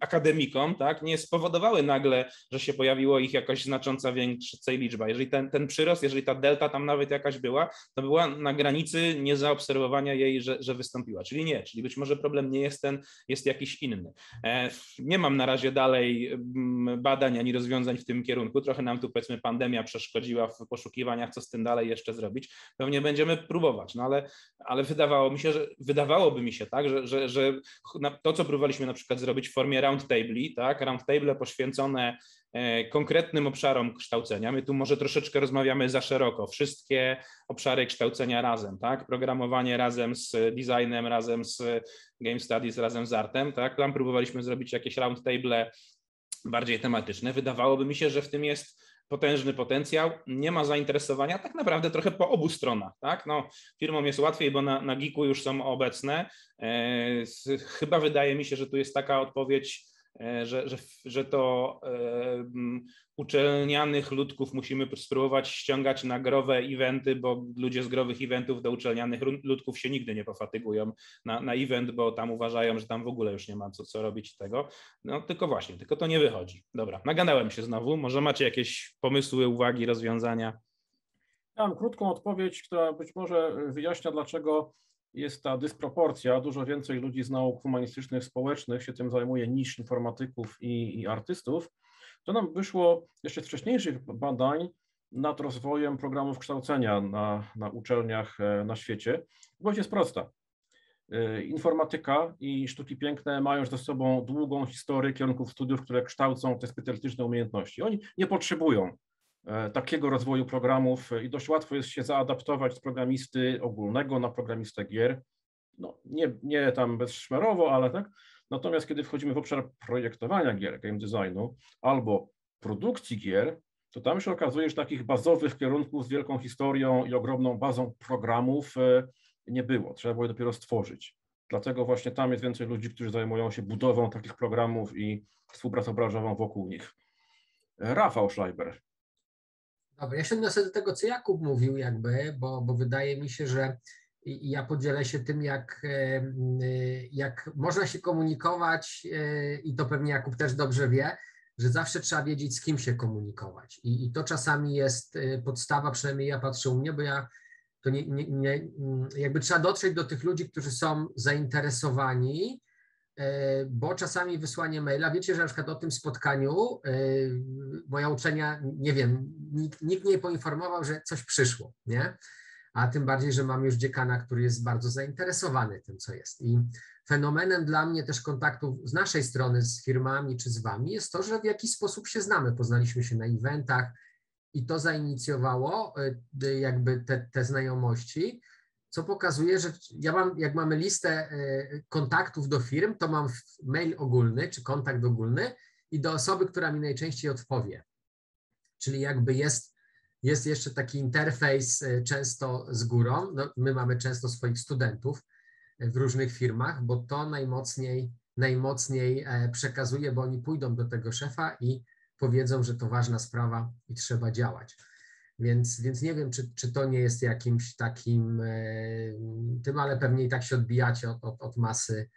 akademikom, tak, nie spowodowały nagle, że się pojawiło ich jakoś znacząca większość tej liczba. Jeżeli ten, ten przyrost, jeżeli ta delta tam nawet jakaś była, to była na granicy niezaobserwowania jej, że, że wystąpiła. Czyli nie, czyli być może problem nie jest ten, jest jakiś inny. E, nie mam na razie dalej mm, badań ani rozwiązań w tym kierunku. Trochę nam tu powiedzmy pandemia przeszkodziła w poszukiwaniach, co z tym dalej jeszcze zrobić. Pewnie będziemy próbować, no ale, ale wydawało mi się, że wydawałoby mi się tak, że, że, że to, co próbowaliśmy na przykład zrobić w formie roundtabli, tak, roundtable poświęcone konkretnym obszarom kształcenia. My tu może troszeczkę rozmawiamy za szeroko. Wszystkie obszary kształcenia razem, tak? Programowanie razem z designem, razem z game studies, razem z artem, tak? Tam próbowaliśmy zrobić jakieś roundtable bardziej tematyczne. Wydawałoby mi się, że w tym jest potężny potencjał, nie ma zainteresowania tak naprawdę trochę po obu stronach, tak? No, firmom jest łatwiej, bo na, na Geeku już są obecne. E, chyba wydaje mi się, że tu jest taka odpowiedź E, że, że, że to e, uczelnianych ludków musimy spróbować ściągać na growe eventy, bo ludzie z growych eventów do uczelnianych ludków się nigdy nie pofatygują na, na event, bo tam uważają, że tam w ogóle już nie ma co, co robić tego. No tylko właśnie, tylko to nie wychodzi. Dobra, nagadałem się znowu. Może macie jakieś pomysły, uwagi, rozwiązania? Ja mam krótką odpowiedź, która być może wyjaśnia, dlaczego jest ta dysproporcja. Dużo więcej ludzi z nauk humanistycznych, społecznych się tym zajmuje niż informatyków i, i artystów. To nam wyszło jeszcze z wcześniejszych badań nad rozwojem programów kształcenia na, na uczelniach e, na świecie. Odpowiedź jest prosta. E, informatyka i sztuki piękne mają ze sobą długą historię kierunków studiów, które kształcą te specjalistyczne umiejętności. Oni nie potrzebują takiego rozwoju programów i dość łatwo jest się zaadaptować z programisty ogólnego na programistę gier. No, nie, nie tam bezszmerowo, ale tak. Natomiast kiedy wchodzimy w obszar projektowania gier, game designu albo produkcji gier, to tam się okazuje, że takich bazowych kierunków z wielką historią i ogromną bazą programów e, nie było. Trzeba było je dopiero stworzyć. Dlatego właśnie tam jest więcej ludzi, którzy zajmują się budową takich programów i współpracą branżową wokół nich. Rafał Schleiber, Dobra, ja się odniosę do tego, co Jakub mówił jakby, bo, bo wydaje mi się, że ja podzielę się tym, jak, e, jak można się komunikować e, i to pewnie Jakub też dobrze wie, że zawsze trzeba wiedzieć, z kim się komunikować. I, i to czasami jest e, podstawa, przynajmniej ja patrzę u mnie, bo ja to nie, nie, nie, jakby trzeba dotrzeć do tych ludzi, którzy są zainteresowani bo czasami wysłanie maila, wiecie, że na przykład o tym spotkaniu e, moja uczenia, nie wiem, nikt, nikt nie poinformował, że coś przyszło, nie? A tym bardziej, że mam już dziekana, który jest bardzo zainteresowany tym, co jest. I fenomenem dla mnie też kontaktów z naszej strony z firmami czy z wami jest to, że w jakiś sposób się znamy. Poznaliśmy się na eventach i to zainicjowało e, jakby te, te znajomości co pokazuje, że ja mam, jak mamy listę e, kontaktów do firm, to mam mail ogólny czy kontakt ogólny i do osoby, która mi najczęściej odpowie. Czyli jakby jest, jest jeszcze taki interfejs e, często z górą. No, my mamy często swoich studentów, w różnych firmach, bo to najmocniej, najmocniej e, przekazuje, bo oni pójdą do tego szefa i powiedzą, że to ważna sprawa i trzeba działać. Więc, więc nie wiem, czy, czy to nie jest jakimś takim e, tym, ale pewnie i tak się odbijacie od, od, od masy,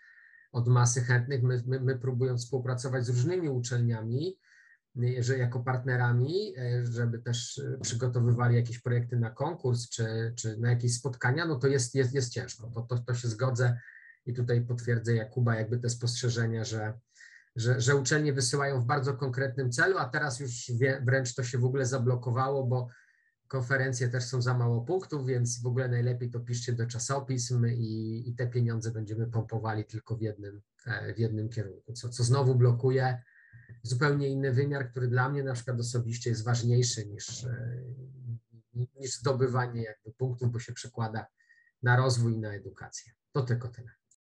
od masy chętnych. My, my, my próbując współpracować z różnymi uczelniami, że jako partnerami, e, żeby też przygotowywali jakieś projekty na konkurs czy, czy na jakieś spotkania, no to jest, jest, jest ciężko. To, to, to się zgodzę i tutaj potwierdzę Jakuba jakby te spostrzeżenia, że, że, że uczelnie wysyłają w bardzo konkretnym celu, a teraz już wie, wręcz to się w ogóle zablokowało, bo konferencje też są za mało punktów, więc w ogóle najlepiej to piszcie do czasopism i, i te pieniądze będziemy pompowali tylko w jednym, e, w jednym kierunku, co, co znowu blokuje zupełnie inny wymiar, który dla mnie na przykład osobiście jest ważniejszy niż, e, niż zdobywanie jakby punktów, bo się przekłada na rozwój i na edukację. To tylko tyle.